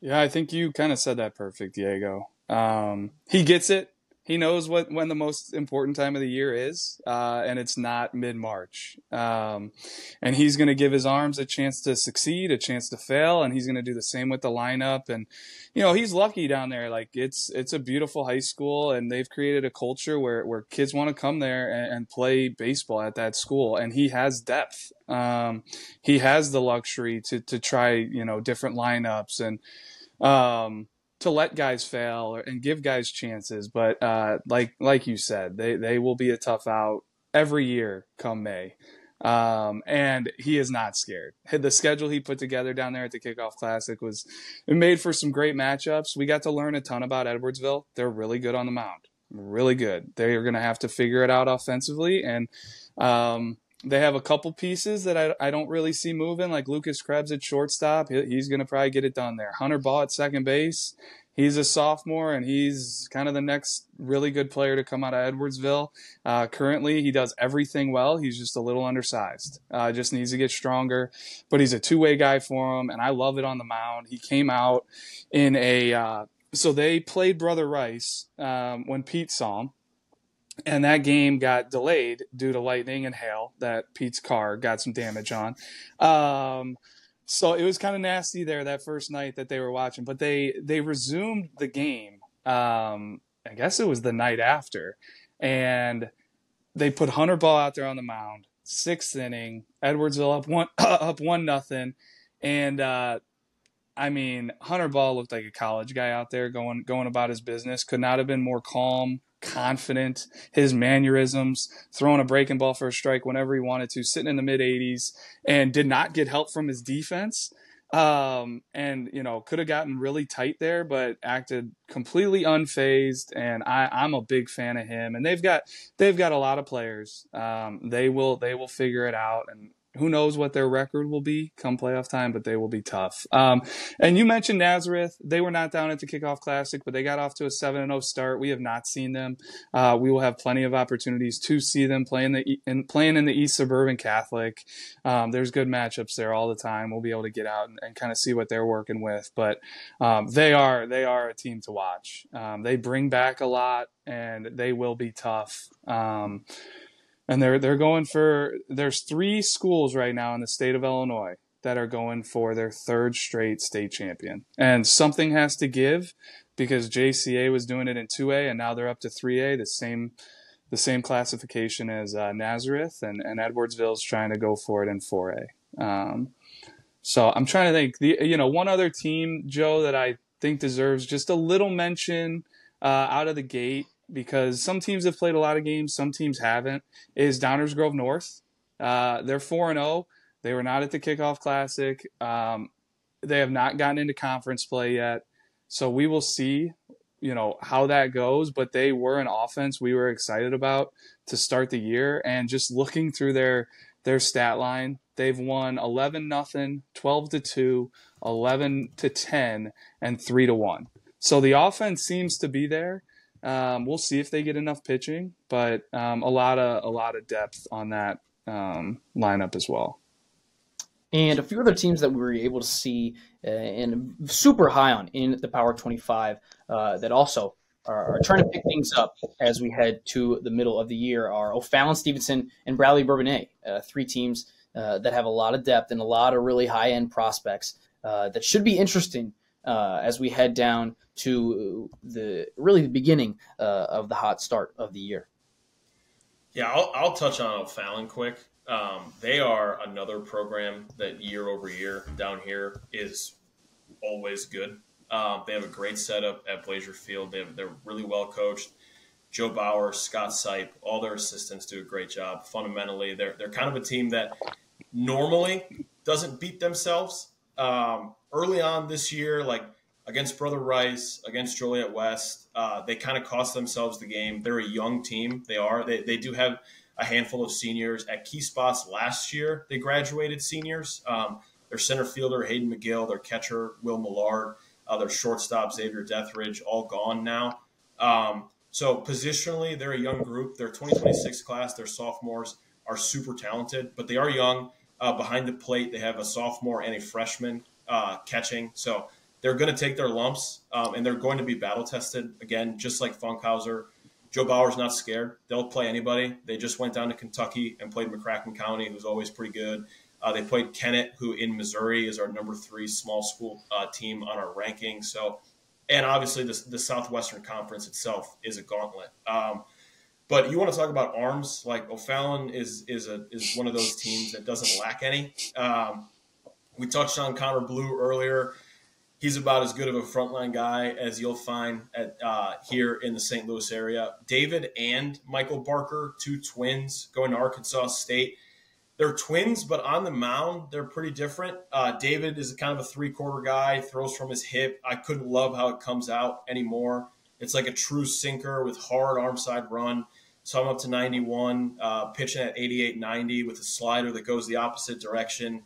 Yeah, I think you kind of said that perfect, Diego. Um, he gets it. He knows what when the most important time of the year is, uh, and it's not mid March. Um, and he's going to give his arms a chance to succeed, a chance to fail, and he's going to do the same with the lineup. And you know, he's lucky down there. Like it's it's a beautiful high school, and they've created a culture where where kids want to come there and, and, play baseball at that school. And he has depth. Um, he has the luxury to to try you know different lineups and. Um, to let guys fail and give guys chances. But uh, like like you said, they they will be a tough out every year come May. Um, and he is not scared. The schedule he put together down there at the Kickoff Classic was it made for some great matchups. We got to learn a ton about Edwardsville. They're really good on the mound, really good. They are going to have to figure it out offensively, and um, they have a couple pieces that I, I don't really see moving, like Lucas Krebs at shortstop. He, he's going to probably get it done there. Hunter Ball at second base he's a sophomore and he's kind of the next really good player to come out of Edwardsville. Uh, currently, he does everything well. He's just a little undersized. Uh, just needs to get stronger, but he's a two way guy for him, and I love it on the mound. He came out in a uh, so they played Brother Rice um, when Pete saw him. And that game got delayed due to lightning and hail that Pete's car got some damage on. Um, so it was kind of nasty there that first night that they were watching, but they they resumed the game. Um, I guess it was the night after, and they put Hunter Ball out there on the mound. Sixth inning, Edwardsville up one up one nothing, and uh, I mean Hunter Ball looked like a college guy out there going going about his business. Could not have been more calm, confident, his mannerisms, throwing a breaking ball for a strike whenever he wanted to, sitting in the mid 80s, and did not get help from his defense. Um, and you know, could have gotten really tight there, but acted completely unfazed. And I, I'm a big fan of him. And they've got they've got a lot of players. Um, they will they will figure it out. And who knows what their record will be come playoff time, but they will be tough. Um, and you mentioned Nazareth; they were not down at the kickoff classic, but they got off to a seven and zero oh start. We have not seen them. Uh, we will have plenty of opportunities to see them playing the in, playing in the East Suburban Catholic. Um, there's good matchups there all the time. We'll be able to get out and, and kind of see what they're working with. But um, they are they are a team to watch. Um, they bring back a lot, and they will be tough. And they're they're going for there's three schools right now in the state of Illinois that are going for their third straight state champion. And something has to give because JCA was doing it in 2A and now they're up to 3A, the same the same classification as uh, Nazareth and and Edwardsville's trying to go for it in 4A. Um, so I'm trying to think the you know one other team Joe that I think deserves just a little mention uh, out of the gate because some teams have played a lot of games, some teams haven't, is Downers Grove North. Uh, they're 4 and 0. They were not at the kickoff classic. Um, they have not gotten into conference play yet. So we will see, you know, how that goes. But they were an offense we were excited about to start the year. And just looking through their their stat line, they've won 11 nothing, 12 to 2, 11 to 10, and 3 to 1. So the offense seems to be there. Um, we'll see if they get enough pitching, but um, a lot of a lot of depth on that um, lineup as well. And a few other teams that we were able to see uh, and super high on in the Power 25 uh, that also are, are, trying to pick things up as we head to the middle of the year are O'Fallon, Stevenson, and Bradley Bourbonnais. Uh, three teams uh, that have a lot of depth and a lot of really high end prospects uh, that should be interesting uh, as we head down to the really the beginning uh, of the hot start of the year. Yeah, I'll, I'll touch on O'Fallon quick. Um, they are another program that year over year down here is always good. Um, they have a great setup at Blazer Field. They have, they're really well coached. Joe Bauer, Scott Sipe, all their assistants do a great job. Fundamentally, they're they're kind of a team that normally doesn't beat themselves. Um, early on this year, like against Brother Rice, against Joliet West, uh, they kind of cost themselves the game. They're a young team. They are. They, they do have a handful of seniors at key spots. Last year, they graduated seniors. Um, their center fielder Hayden McGill, their catcher Will Millard, uh, their shortstop Xavier Deathridge, all gone now. Um, so positionally, they're a young group. Their 2026 class, their sophomores are super talented, but they are young. Uh, behind the plate, they have a sophomore and a freshman uh, catching. So they're going to take their lumps um, and they're going to be battle tested again, just like Funkhouser. Joe Bauer's not scared. They'll play anybody. They just went down to Kentucky and played McCracken County, who's always pretty good. Uh, they played Kennett, who in Missouri is our number three small school uh, team on our ranking. So, and obviously the, the Southwestern Conference itself is a gauntlet. Um, but you want to talk about arms? Like O'Fallon is is a is one of those teams that doesn't lack any. Um, we touched on Connor Blue earlier. He's about as good of a frontline guy as you'll find at uh, here in the St. Louis area. David and Michael Barker, two twins, going to Arkansas State. they're twins, but on the mound, they're pretty different. Uh, David is a kind of a three quarter guy, throws from his hip. I couldn't love how it comes out anymore. It's like a true sinker with hard arm side run. So I'm up to 91, uh, pitching at 88 90 with a slider that goes the opposite direction.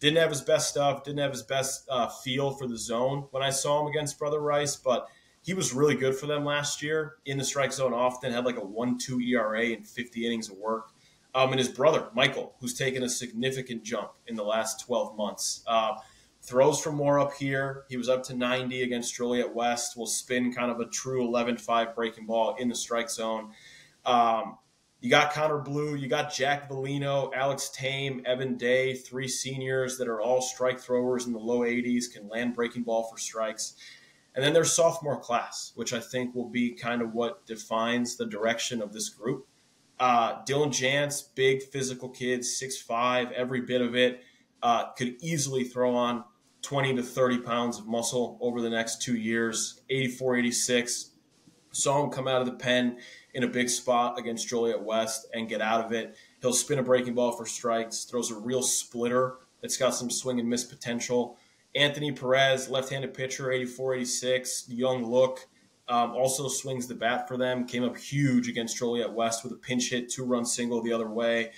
Didn't have his best stuff, didn't have his best uh, feel for the zone when I saw him against Brother Rice, but he was really good for them last year in the strike zone often, had like a 1 2 ERA and 50 innings of work. Um, and his brother, Michael, who's taken a significant jump in the last 12 months. Uh, throws from more up here. He was up to 90 against Joliet West, will spin kind of a true 11 5 breaking ball in the strike zone. Um, you got Connor Blue, you got Jack Valino, Alex Tame, Evan Day, three seniors that are all strike throwers in the low 80s, can land breaking ball for strikes. And then there's sophomore class, which I think will be kind of what defines the direction of this group. Uh, Dylan Jantz, big physical kid, 6'5, every bit of it, uh, could easily throw on 20 to 30 pounds of muscle over the next two years, 84, 86. Saw him come out of the pen in a big spot against Joliet West and get out of it. He'll spin a breaking ball for strikes, throws a real splitter that's got some swing and miss potential. Anthony Perez, left handed pitcher, 84 86, young look, um, also swings the bat for them. Came up huge against Joliet West with a pinch hit, two run single the other way.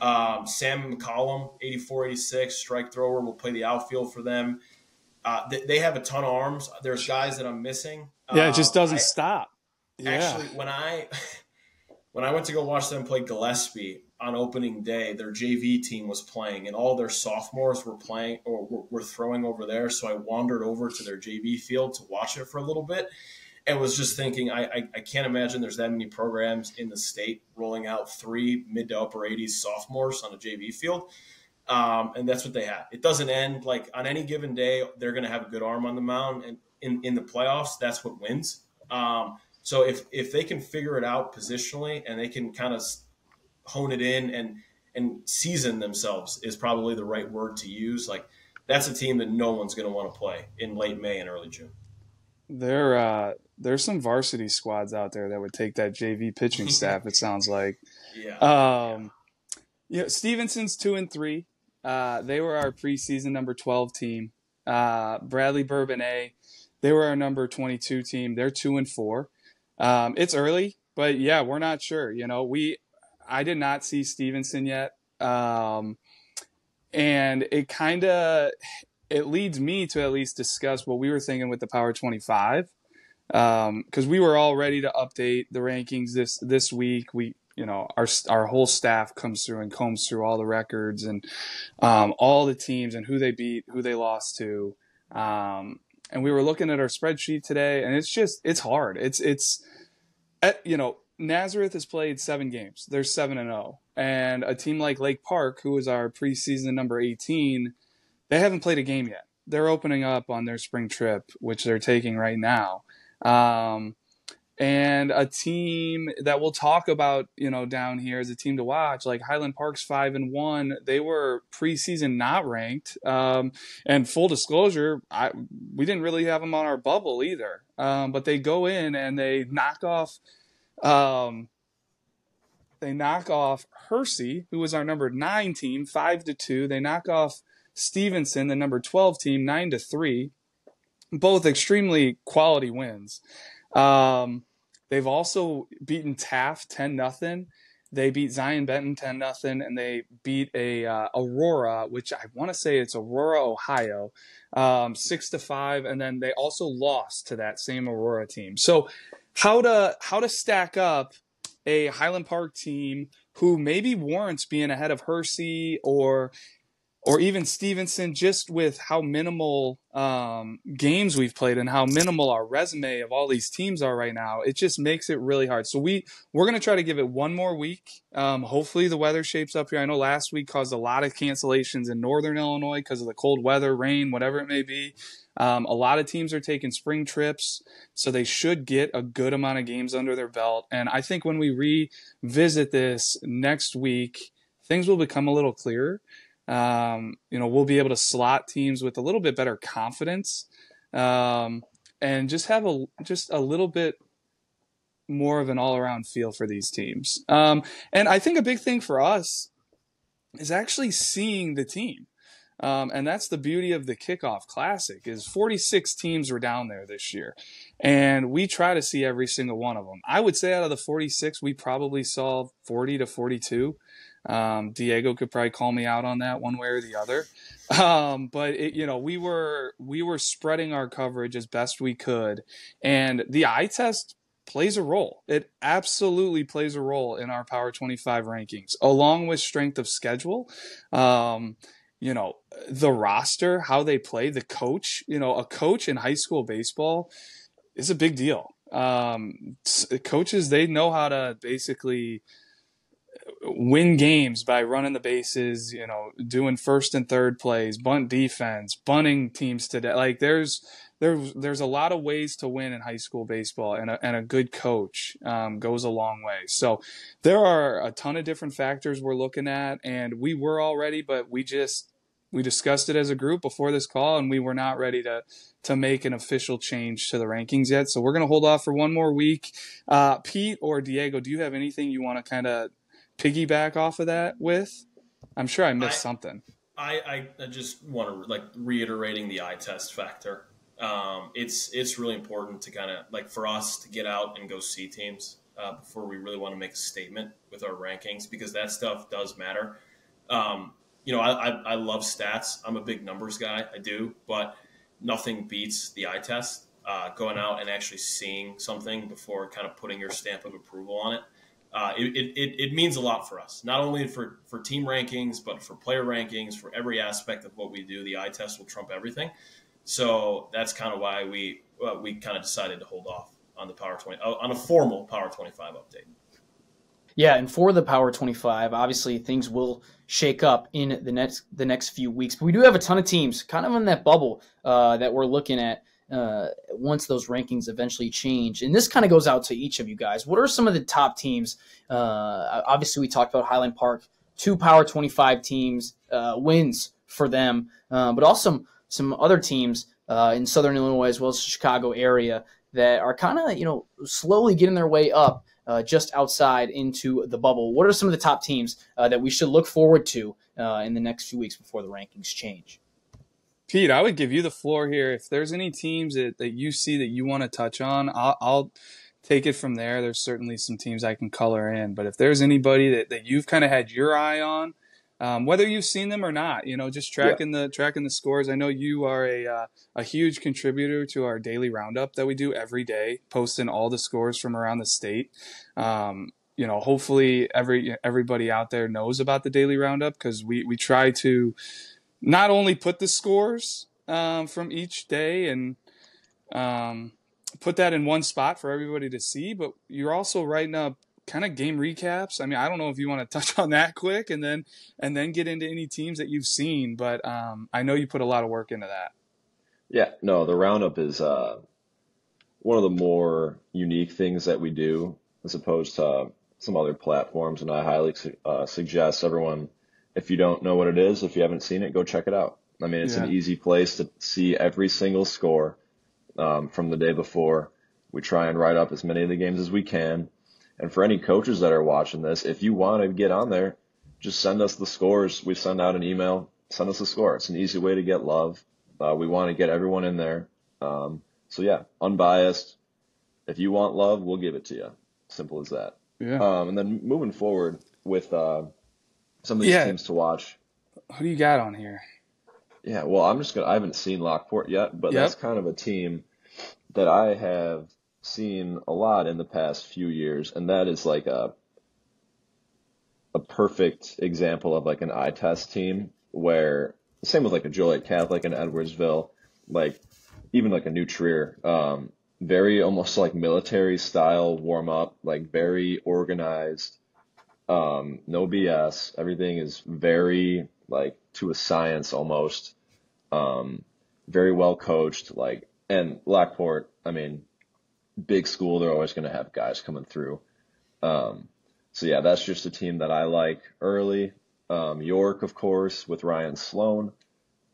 Um, Sam McCollum, 84 86, strike thrower, will play the outfield for them. Uh, they, they, have a ton of arms. There's guys that I'm missing. Yeah, it just uh, doesn't I, stop. Yeah. Actually, when I when I went to go watch them play Gillespie on opening day, their JV team was playing, and all their sophomores were playing or were, throwing over there. So I wandered over to their JV field to watch it for a little bit, and was just thinking, I, I, I can't imagine there's that many programs in the state rolling out three mid to upper 80s sophomores on a JV field. Um, and that's what they had. It doesn't end like on any given day, they're going to have a good arm on the mound. And in, in the playoffs, that's what wins. Um, so if if they can figure it out positionally and they can kind of hone it in and and season themselves is probably the right word to use. Like that's a team that no one's going to want to play in late May and early June. There, uh, there's some varsity squads out there that would take that JV pitching staff. it sounds like. Yeah. Um, yeah. You know, Stevenson's two and three. Uh, they were our preseason number twelve team. Uh, Bradley Bourbonnais, they were our number twenty-two team. They're two and four. Um, it's early, but yeah, we're not sure. You know, we I did not see Stevenson yet, um, and it kind of it leads me to at least discuss what we were thinking with the Power 25 because um, we were all ready to update the rankings this this week. We you know our our whole staff comes through and combs through all the records and um, all the teams and who they beat, who they lost to. Um, and we were looking at our spreadsheet today, and it's just it's hard. It's it's eh, you know Nazareth has played seven games. They're seven and oh. and a team like Lake Park, who is our preseason number eighteen, they haven't played a game yet. They're opening up on their spring trip, which they're taking right now. Um, and a team that we'll talk about, you know, down here as a team to watch, like Highland Park's five and one. They were preseason not ranked. Um, and full disclosure, I we didn't really have them on our bubble either. Um, but they go in and they knock off, um, they knock off Hersey, who was our number nine team, five to two. They knock off Stevenson, the number twelve team, nine to three. Both extremely quality wins. Um, they've also beaten Taft 10 nothing. They beat Zion Benton 10 nothing, and they beat a uh, Aurora, which I want to say it's Aurora, Ohio, um, six to five, and then they also lost to that same Aurora team. So, how to how to stack up a Highland Park team who maybe warrants being ahead of Hersey or or even Stevenson, just with how minimal um, games we've played and how minimal our resume of all these teams are right now, it just makes it really hard. So we we're gonna try to give it one more week. Um, hopefully the weather shapes up here. I know last week caused a lot of cancellations in northern Illinois because of the cold weather, rain, whatever it may be. Um, a lot of teams are taking spring trips, so they should get a good amount of games under their belt. And I think when we revisit this next week, things will become a little clearer. Um, you know, we'll be able to slot teams with a little bit better confidence, um, and just have a just a little bit more of an all around feel for these teams. Um, and I think a big thing for us is actually seeing the team. Um, and that's the beauty of the kickoff classic is 46 teams were down there this year and we try to see every single one of them i would say out of the 46 we probably saw 40 to 42 um, diego could probably call me out on that one way or the other um, but it, you know we were we were spreading our coverage as best we could and the eye test plays a role. It absolutely plays a role in our Power 25 rankings, along with strength of schedule. Um, you know, the roster, how they play, the coach, you know, a coach in high school baseball is a big deal. Um, coaches, they know how to basically win games by running the bases, you know, doing first and third plays, bunt defense, bunting teams today. Like there's, there's, there's a lot of ways to win in high school baseball and a, and a good coach, um, goes a long way. So there are a ton of different factors we're looking at and we were already, but we just, we discussed it as a group before this call, and we were not ready to to make an official change to the rankings yet. So we're going to hold off for one more week. Uh, Pete or Diego, do you have anything you want to kind of piggyback off of that with? I'm sure I missed I, something. I, I just want to like reiterating the eye test factor. Um, it's it's really important to kind of like for us to get out and go see teams uh, before we really want to make a statement with our rankings because that stuff does matter. Um, you know, I, I, I love stats. I'm a big numbers guy. I do, but nothing beats the eye test. Uh, going out and actually seeing something before kind of putting your stamp of approval on it. Uh, it, it, it, means a lot for us, not only for, for team rankings, but for player rankings, for every aspect of what we do. The eye test will trump everything. So that's kind of why we uh, we kind of decided to hold off on the Power 20 uh, on a formal Power 25 update. Yeah, and for the Power 25, obviously things will shake up in the next the next few weeks. But we do have a ton of teams kind of in that bubble uh, that we're looking at uh, once those rankings eventually change. And this kind of goes out to each of you guys. What are some of the top teams? Uh, obviously, we talked about Highland Park, two Power 25 teams, uh, wins for them, uh, but also some other teams uh, in Southern Illinois as well as the Chicago area that are kind of you know slowly getting their way up uh, just outside into the bubble. What are some of the top teams that we should look forward to in the next few weeks before the rankings change? Pete, I would give you the floor here. If there's any teams that, that you see that you want to touch on, I'll, I'll take it from there. There's certainly some teams I can color in, but if there's anybody that, that you've kind of had your eye on, um, whether you've seen them or not. You know, just tracking yeah. the tracking the scores. I know you are a uh, a huge contributor to our daily roundup that we do every day, posting all the scores from around the state. Um, you know, hopefully every everybody out there knows about the daily roundup because we we try to not only put the scores um, from each day and um, put that in one spot for everybody to see, but you're also writing up kind of game recaps. I mean, I don't know if you want to touch on that quick and then and then get into any teams that you've seen, but um, I know you put a lot of work into that. Yeah, no, the roundup is uh, one of the more unique things that we do as opposed to some other platforms, and I highly uh, suggest everyone, if you don't know what it is, if you haven't seen it, go check it out. I mean, it's yeah. an easy place to see every single score um, from the day before. We try and write up as many of the games as we can and for any coaches that are watching this, if you want to get on there, just send us the scores. We send out an email, send us the score. It's an easy way to get love. Uh, we want to get everyone in there. Um, so yeah, unbiased. If you want love, we'll give it to you. Simple as that. Yeah. Um, and then moving forward with uh, some of these yeah. teams to watch. Who do you got on here? Yeah, well, I'm just gonna. I haven't seen Lockport yet, but yep. that's kind of a team that I have seen a lot in the past few years, and that is like a a perfect example of like an eye test team where same with like a Joliet Catholic and Edwardsville, like even like a New Trier, um, very almost like military style warm up, like very organized, um, no BS. Everything is very like to a science almost, um, very well coached. Like and Lockport, I mean, big school, they're always going to have guys coming through. Um, so yeah, that's just a team that I like early. Um, York, of course, with Ryan Sloan.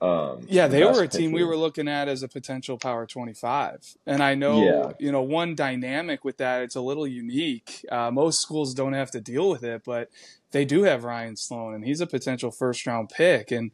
Um, Yeah, the they were a team we were looking at as a potential power 25. And I know, Yeah. you know, one dynamic with that, it's a little unique. Uh, most schools don't have to deal with it, but they do have Ryan Sloan, and he's a potential first round pick. And,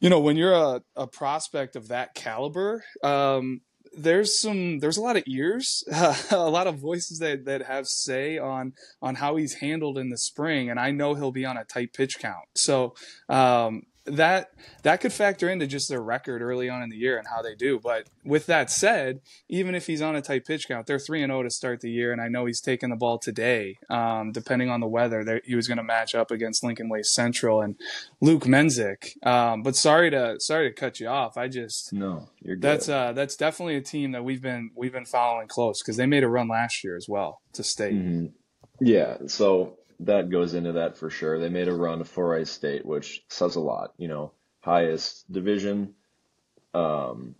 you know, when you're a, a prospect of that caliber, um, there's some there's a lot of ears a lot of voices that that have say on on how he's handled in the spring and i know he'll be on a tight pitch count so um that that could factor into just their record early on in the year and how they do. But with that said, even if he's on a tight pitch count, they're three and zero to start the year, and I know he's taking the ball today. Um, depending on the weather, he was going to match up against Lincoln Way Central and Luke Menzick. Um, but sorry to sorry to cut you off. I just No, you're good. that's uh that's definitely a team that we've been we've been following close because they made a run last year as well to state. hmm Yeah, so that goes into that for sure. They made a run to 4A State, which says a lot. You know, highest division. Um,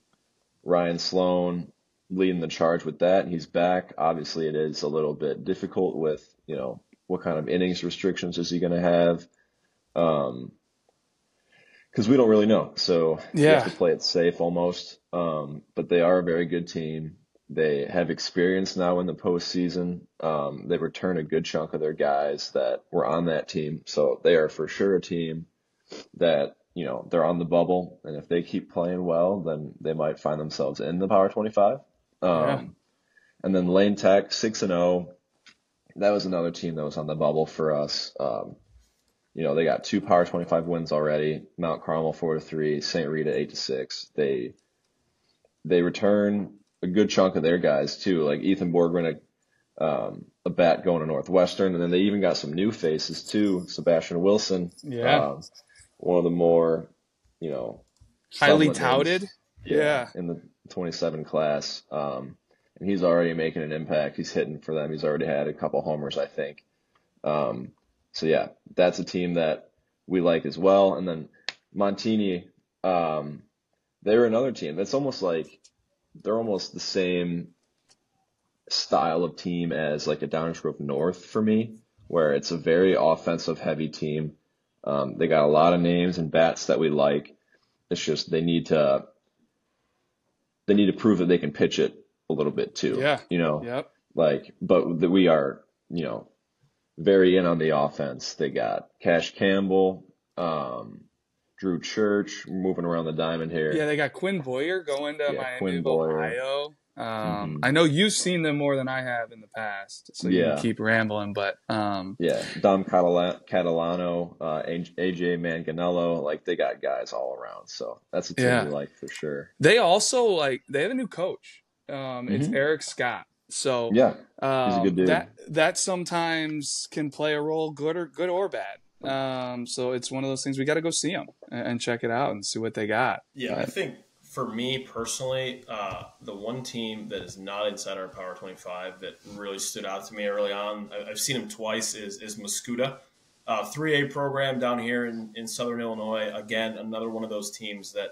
Ryan Sloan leading the charge with that. He's back. Obviously, it is a little bit difficult with you know what kind of innings restrictions is he going to have. Um, because we don't really know, so Yeah. have to play it safe almost. Um, but they are a very good team. They have experience now in the postseason. Um, they return a good chunk of their guys that were on that team. So they are for sure a team that, you know, they're on the bubble. And if they keep playing well, then they might find themselves in the Power 25. Um, Yeah. and then Lane Tech, 6 and 0. That was another team that was on the bubble for us. Um, you know, they got two Power 25 wins already. Mount Carmel 4 to 3, St. Rita 8 to 6. They, they return a good chunk of their guys too, like Ethan Borgren, a, um, a bat going to Northwestern, and then they even got some new faces too. Sebastian Wilson, Yeah. um, one of the more, you know, Highly touted. Yeah. in the 27 class. Um, and he's already making an impact. He's hitting for them. He's already had a couple homers, I think. Um, so yeah, that's a team that we like as well. And then Montini, um, they're another team that's almost like they're almost the same style of team as like a Downers Grove North for me, where it's a very offensive heavy team. Um, they got a lot of names and bats that we like. It's just they need to they need to prove that they can pitch it a little bit too. Yeah. You know, Yep. like, but that we are, you know, very in on the offense. They got Cash Campbell, um, Drew Church moving around the diamond here. Yeah, they got Quinn Boyer going to Yeah, Miami Quinn Boyer. Ohio. Um, Mhm. I know you've seen them more than I have in the past, so you Yeah. can keep rambling. But um, Yeah, Dom Catala- Catalano, uh, AJ Manganello, like they got guys all around. So that's a team Yeah. like for sure. they also like they have a new coach. Um, It's Mhm. Eric Scott. So Yeah, um, good dude. that that sometimes can play a role, good or good or bad. Um, so it's one of those things we got to go see them and, check it out and see what they got. Yeah, I think for me personally, uh, the one team that is not inside our Power 25 that really stood out to me early on, I've seen them twice, is, is Mascoutah. Uh, 3A program down here in, in Southern Illinois. Again, another one of those teams that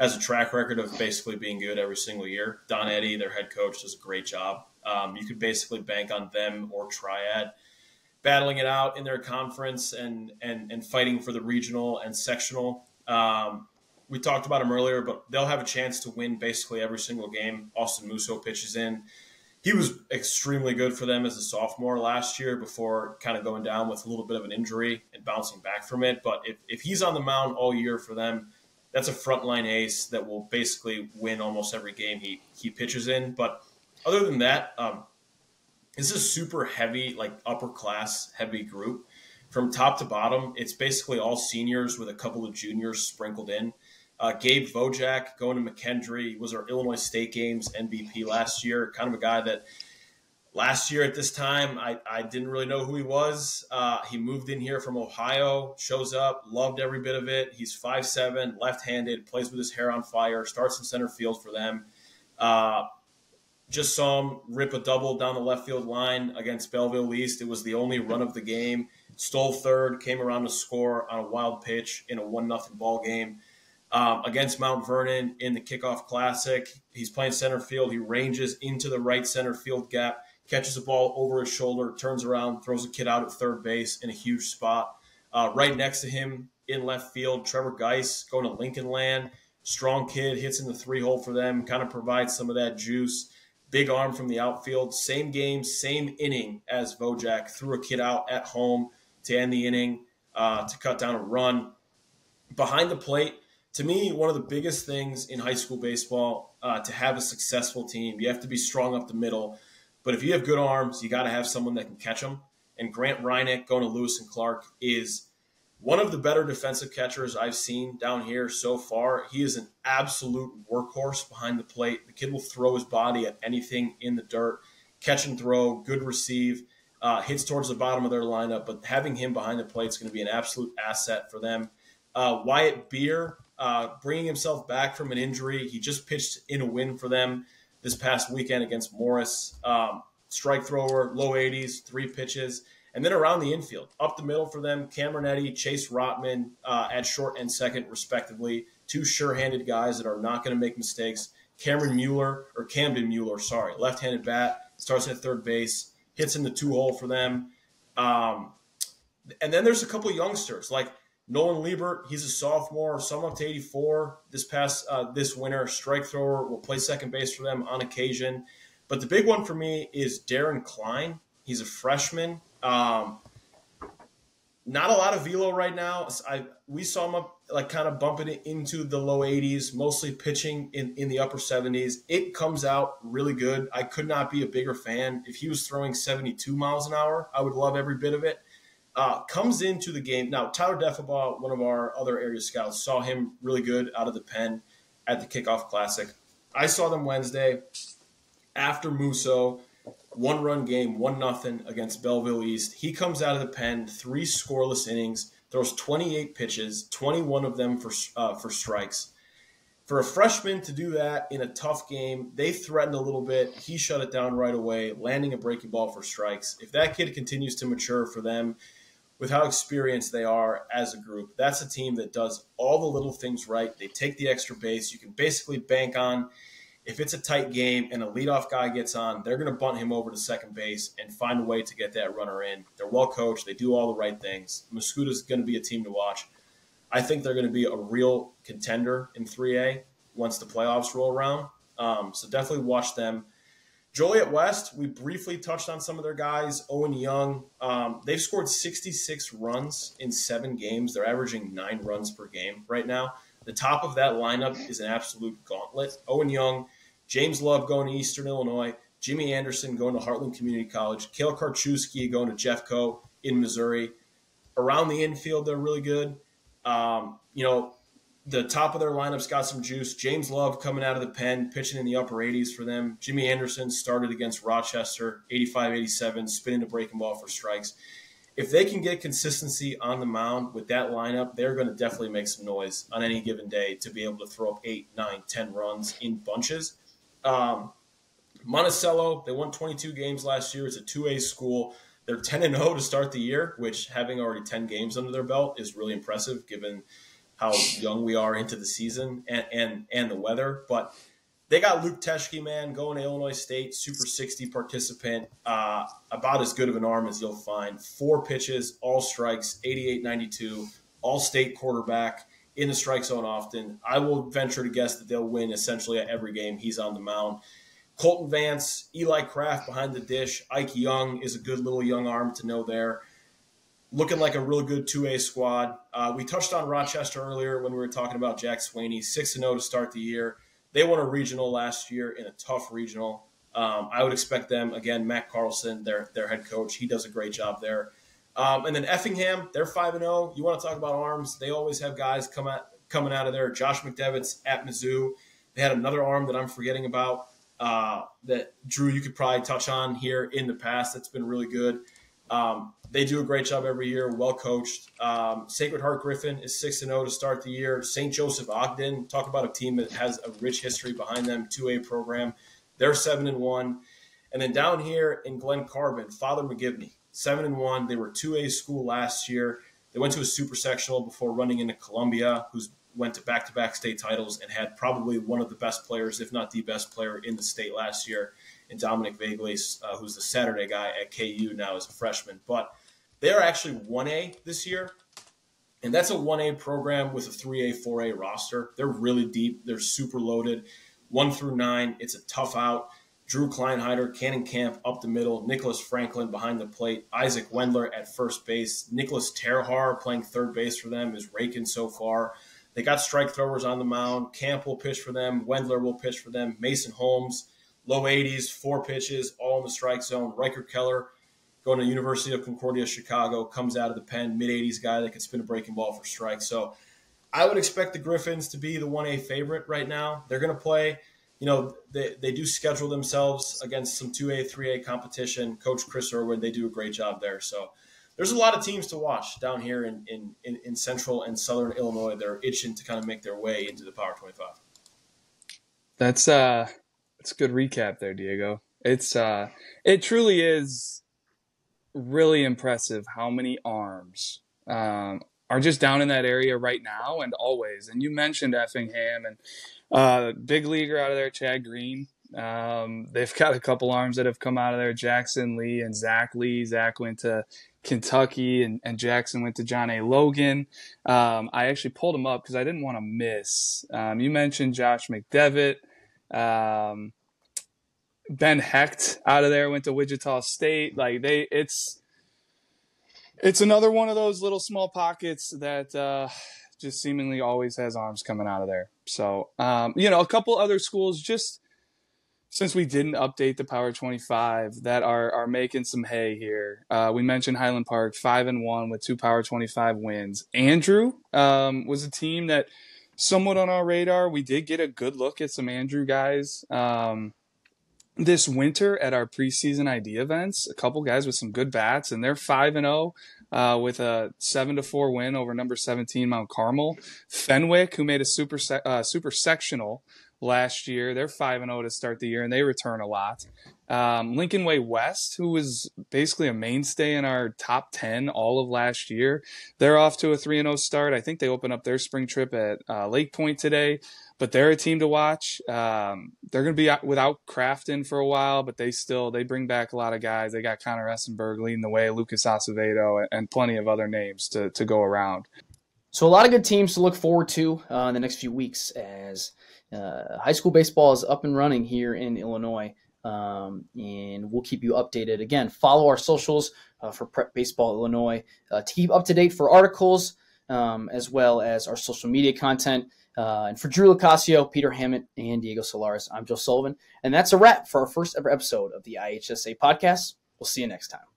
has a track record of basically being good every single year. Don Eddy, their head coach, does a great job. Um, you could basically bank on them or Triad battling it out in their conference and and and fighting for the regional and sectional. Um, we talked about them earlier, but they'll have a chance to win basically every single game. Austin Musso pitches in. He was extremely good for them as a sophomore last year before kind of going down with a little bit of an injury and bouncing back from it. But if, if he's on the mound all year for them, that's a frontline ace that will basically win almost every game he, he pitches in. But other than that, um, this is a super heavy, like upper class heavy group. From top to bottom, it's basically all seniors with a couple of juniors sprinkled in. Uh, Gabe Vojak going to McKendree was our Illinois State Games MVP last year. Kind of a guy that last year at this time I, I didn't really know who he was. Uh, he moved in here from Ohio, shows up, loved every bit of it. He's 5'7, left handed, plays with his hair on fire, starts in center field for them. Uh, just saw him rip a double down the left field line against Belleville East. It was the only run of the game. Stole third, came around to score on a wild pitch in a one nothing ball game um, against Mount Vernon in the kickoff classic. He's playing center field. He ranges into the right center field gap, catches a ball over his shoulder, turns around, throws a kid out at third base in a huge spot. Uh, right next to him, in left field. Trevor Geis going to Lincoln Land. Strong kid, hits in the three hole for them, kind of provides some of that juice. Big arm from the outfield. Same game, same inning as Vojak. Threw a kid out at home to end the inning uh, to cut down a run. Behind the plate, to me, one of the biggest things in high school baseball uh, to have a successful team, you have to be strong up the middle. But if you have good arms, you got to have someone that can catch them. And Grant Reinick going to Lewis and Clark is one of the better defensive catchers I've seen down here so far. He is an absolute workhorse behind the plate. The kid will throw his body at anything in the dirt, catch and throw, good receive, uh, hits towards the bottom of their lineup. But having him behind the plate is going to be an absolute asset for them. Uh, Wyatt Beer, uh, bringing himself back from an injury. He just pitched in a win for them this past weekend against Morris. Um, strike thrower, low 80s, three pitches. And then around the infield, up the middle for them, Cameron Eddy, Chase Rotman uh, at short and second, respectively. Two sure handed guys that are not going to make mistakes. Cameron Mueller, or Camden Mueller, sorry, left handed bat, starts at third base, hits in the two hole for them. Um, and then there's a couple youngsters like Nolan Liebert, he's a sophomore, some up to 84 this past uh, this winter. Strike thrower will play second base for them on occasion. But the big one for me is Darren Klein. He's a freshman. Um, not a lot of velo right now. I we saw him up like kind of bumping it into the low 80s, mostly pitching in, in the upper 70s. It comes out really good. I could not be a bigger fan. If he was throwing 72 miles an hour, I would love every bit of it. Uh, comes into the game now. Tyler Deffabaugh, one of our other area scouts, saw him really good out of the pen at the kickoff classic. I saw them Wednesday after Musso one run game, one nothing against Belleville East. He comes out of the pen, three scoreless innings, throws 28 pitches, 21 of them for uh, for strikes. For a freshman to do that in a tough game, they threatened a little bit. He shut it down right away, landing a breaking ball for strikes. If that kid continues to mature for them, with how experienced they are as a group, that's a team that does all the little things right. They take the extra base. You can basically bank on if it's a tight game and a leadoff guy gets on, they're going to bunt him over to second base and find a way to get that runner in. They're well coached. They do all the right things. is going to be a team to watch. I think they're going to be a real contender in 3A once the playoffs roll around. Um, so definitely watch them. Joliet West, we briefly touched on some of their guys. Owen Young, um, they've scored 66 runs in seven games. They're averaging nine runs per game right now. The top of that lineup is an absolute gauntlet. Owen Young, James Love going to Eastern Illinois, Jimmy Anderson going to Heartland Community College, Kale Karchewski going to Jeffco in Missouri. Around the infield, they're really good. Um, you know, the top of their lineup's got some juice. James Love coming out of the pen, pitching in the upper 80s for them. Jimmy Anderson started against Rochester, 85 87, spinning the breaking ball for strikes. If they can get consistency on the mound with that lineup, they're going to definitely make some noise on any given day to be able to throw up eight, nine, ten runs in bunches. Um, Monticello, they won 22 games last year. It's a 2A school. They're 10 and 0 to start the year, which having already 10 games under their belt is really impressive given how young we are into the season and and, and the weather. But they got Luke Teschke, man, going to Illinois State, Super 60 participant, uh, about as good of an arm as you'll find. Four pitches, all strikes, 88 92, all state quarterback in the strike zone often. I will venture to guess that they'll win essentially at every game he's on the mound. Colton Vance, Eli Kraft behind the dish. Ike Young is a good little young arm to know there. Looking like a real good 2A squad. Uh, we touched on Rochester earlier when we were talking about Jack Swaney, 6 0 to start the year. They won a regional last year in a tough regional. Um, I would expect them, again, Matt Carlson, their, their head coach, he does a great job there. Um, and then Effingham, they're five and zero. Oh. You want to talk about arms? They always have guys come out coming out of there. Josh McDevitt's at Mizzou. They had another arm that I'm forgetting about uh, that Drew you could probably touch on here in the past. That's been really good. Um, they do a great job every year, well coached. Um, Sacred Heart Griffin is six and zero oh to start the year. St. Joseph Ogden, talk about a team that has a rich history behind them, two A program. They're seven and one, and then down here in Glen Carbon, Father McGivney seven and one. They were two A school last year. They went to a super sectional before running into Columbia, who's went to back to back state titles and had probably one of the best players, if not the best player in the state last year, in Dominic Voegele, uh, who's the Saturday guy at KU now as a freshman. But they're actually 1A this year. And that's a 1A program with a 3A, 4A roster. They're really deep. They're super loaded. One through nine, it's a tough out. Drew Kleinheider, Cannon Camp up the middle, Nicholas Franklin behind the plate, Isaac Wendler at first base, Nicholas Terhar playing third base for them is raking so far. They got strike throwers on the mound. Camp will pitch for them. Wendler will pitch for them. Mason Holmes, low 80s, four pitches, all in the strike zone. Riker Keller going to University of Concordia, Chicago, comes out of the pen, mid 80s guy that can spin a breaking ball for strikes. So I would expect the Griffins to be the 1A favorite right now. They're going to play, you know, they, they do schedule themselves against some 2A, 3A competition. Coach Chris Irwin, they do a great job there. So there's a lot of teams to watch down here in, in, in, in central and southern Illinois. They're itching to kind of make their way into the Power 25. That's uh that's a good recap there, Diego. It's uh it truly is really impressive how many arms um, are just down in that area right now and always. And you mentioned Effingham and uh, big leaguer out of there, Chad Green. Um, they've got a couple arms that have come out of there, Jackson Lee and Zach Lee. Zach went to Kentucky and, and Jackson went to John A. Logan. Um, I actually pulled him up because I didn't want to miss. Um, you mentioned Josh McDevitt. Um, Ben Hecht out of there went to Wichita State. Like they, it's it's another one of those little small pockets that uh, just seemingly always has arms coming out of there. So um, you know, a couple other schools just since we didn't update the Power 25 that are are making some hay here. Uh, we mentioned Highland Park five and one with two Power 25 wins. Andrew um, was a team that somewhat on our radar. We did get a good look at some Andrew guys. Um, this winter at our preseason ID events, a couple guys with some good bats, and they're five and zero uh, with a seven to four win over number seventeen Mount Carmel. Fenwick, who made a super uh, super sectional last year, they're five and zero to start the year, and they return a lot. Um, Lincoln Way West, who was basically a mainstay in our top ten all of last year, they're off to a three and zero start. I think they open up their spring trip at uh, LakePoint today but they're a team to watch. Um, they're going to be without Crafton for a while, but they still they bring back a lot of guys. They got Connor Essenberg leading the way, Lucas Acevedo, and plenty of other names to to go around. So a lot of good teams to look forward to uh, in the next few weeks as uh, high school baseball is up and running here in Illinois. Um, and we'll keep you updated. Again, follow our socials uh, for Prep Baseball Illinois uh, to keep up to date for articles um, as well as our social media content. Uh, and for Drew Locascio, Peter Hammett, and Diego Solares, I'm Joe Sullivan. And that's a wrap for our first ever episode of the IHSA podcast. We'll see you next time.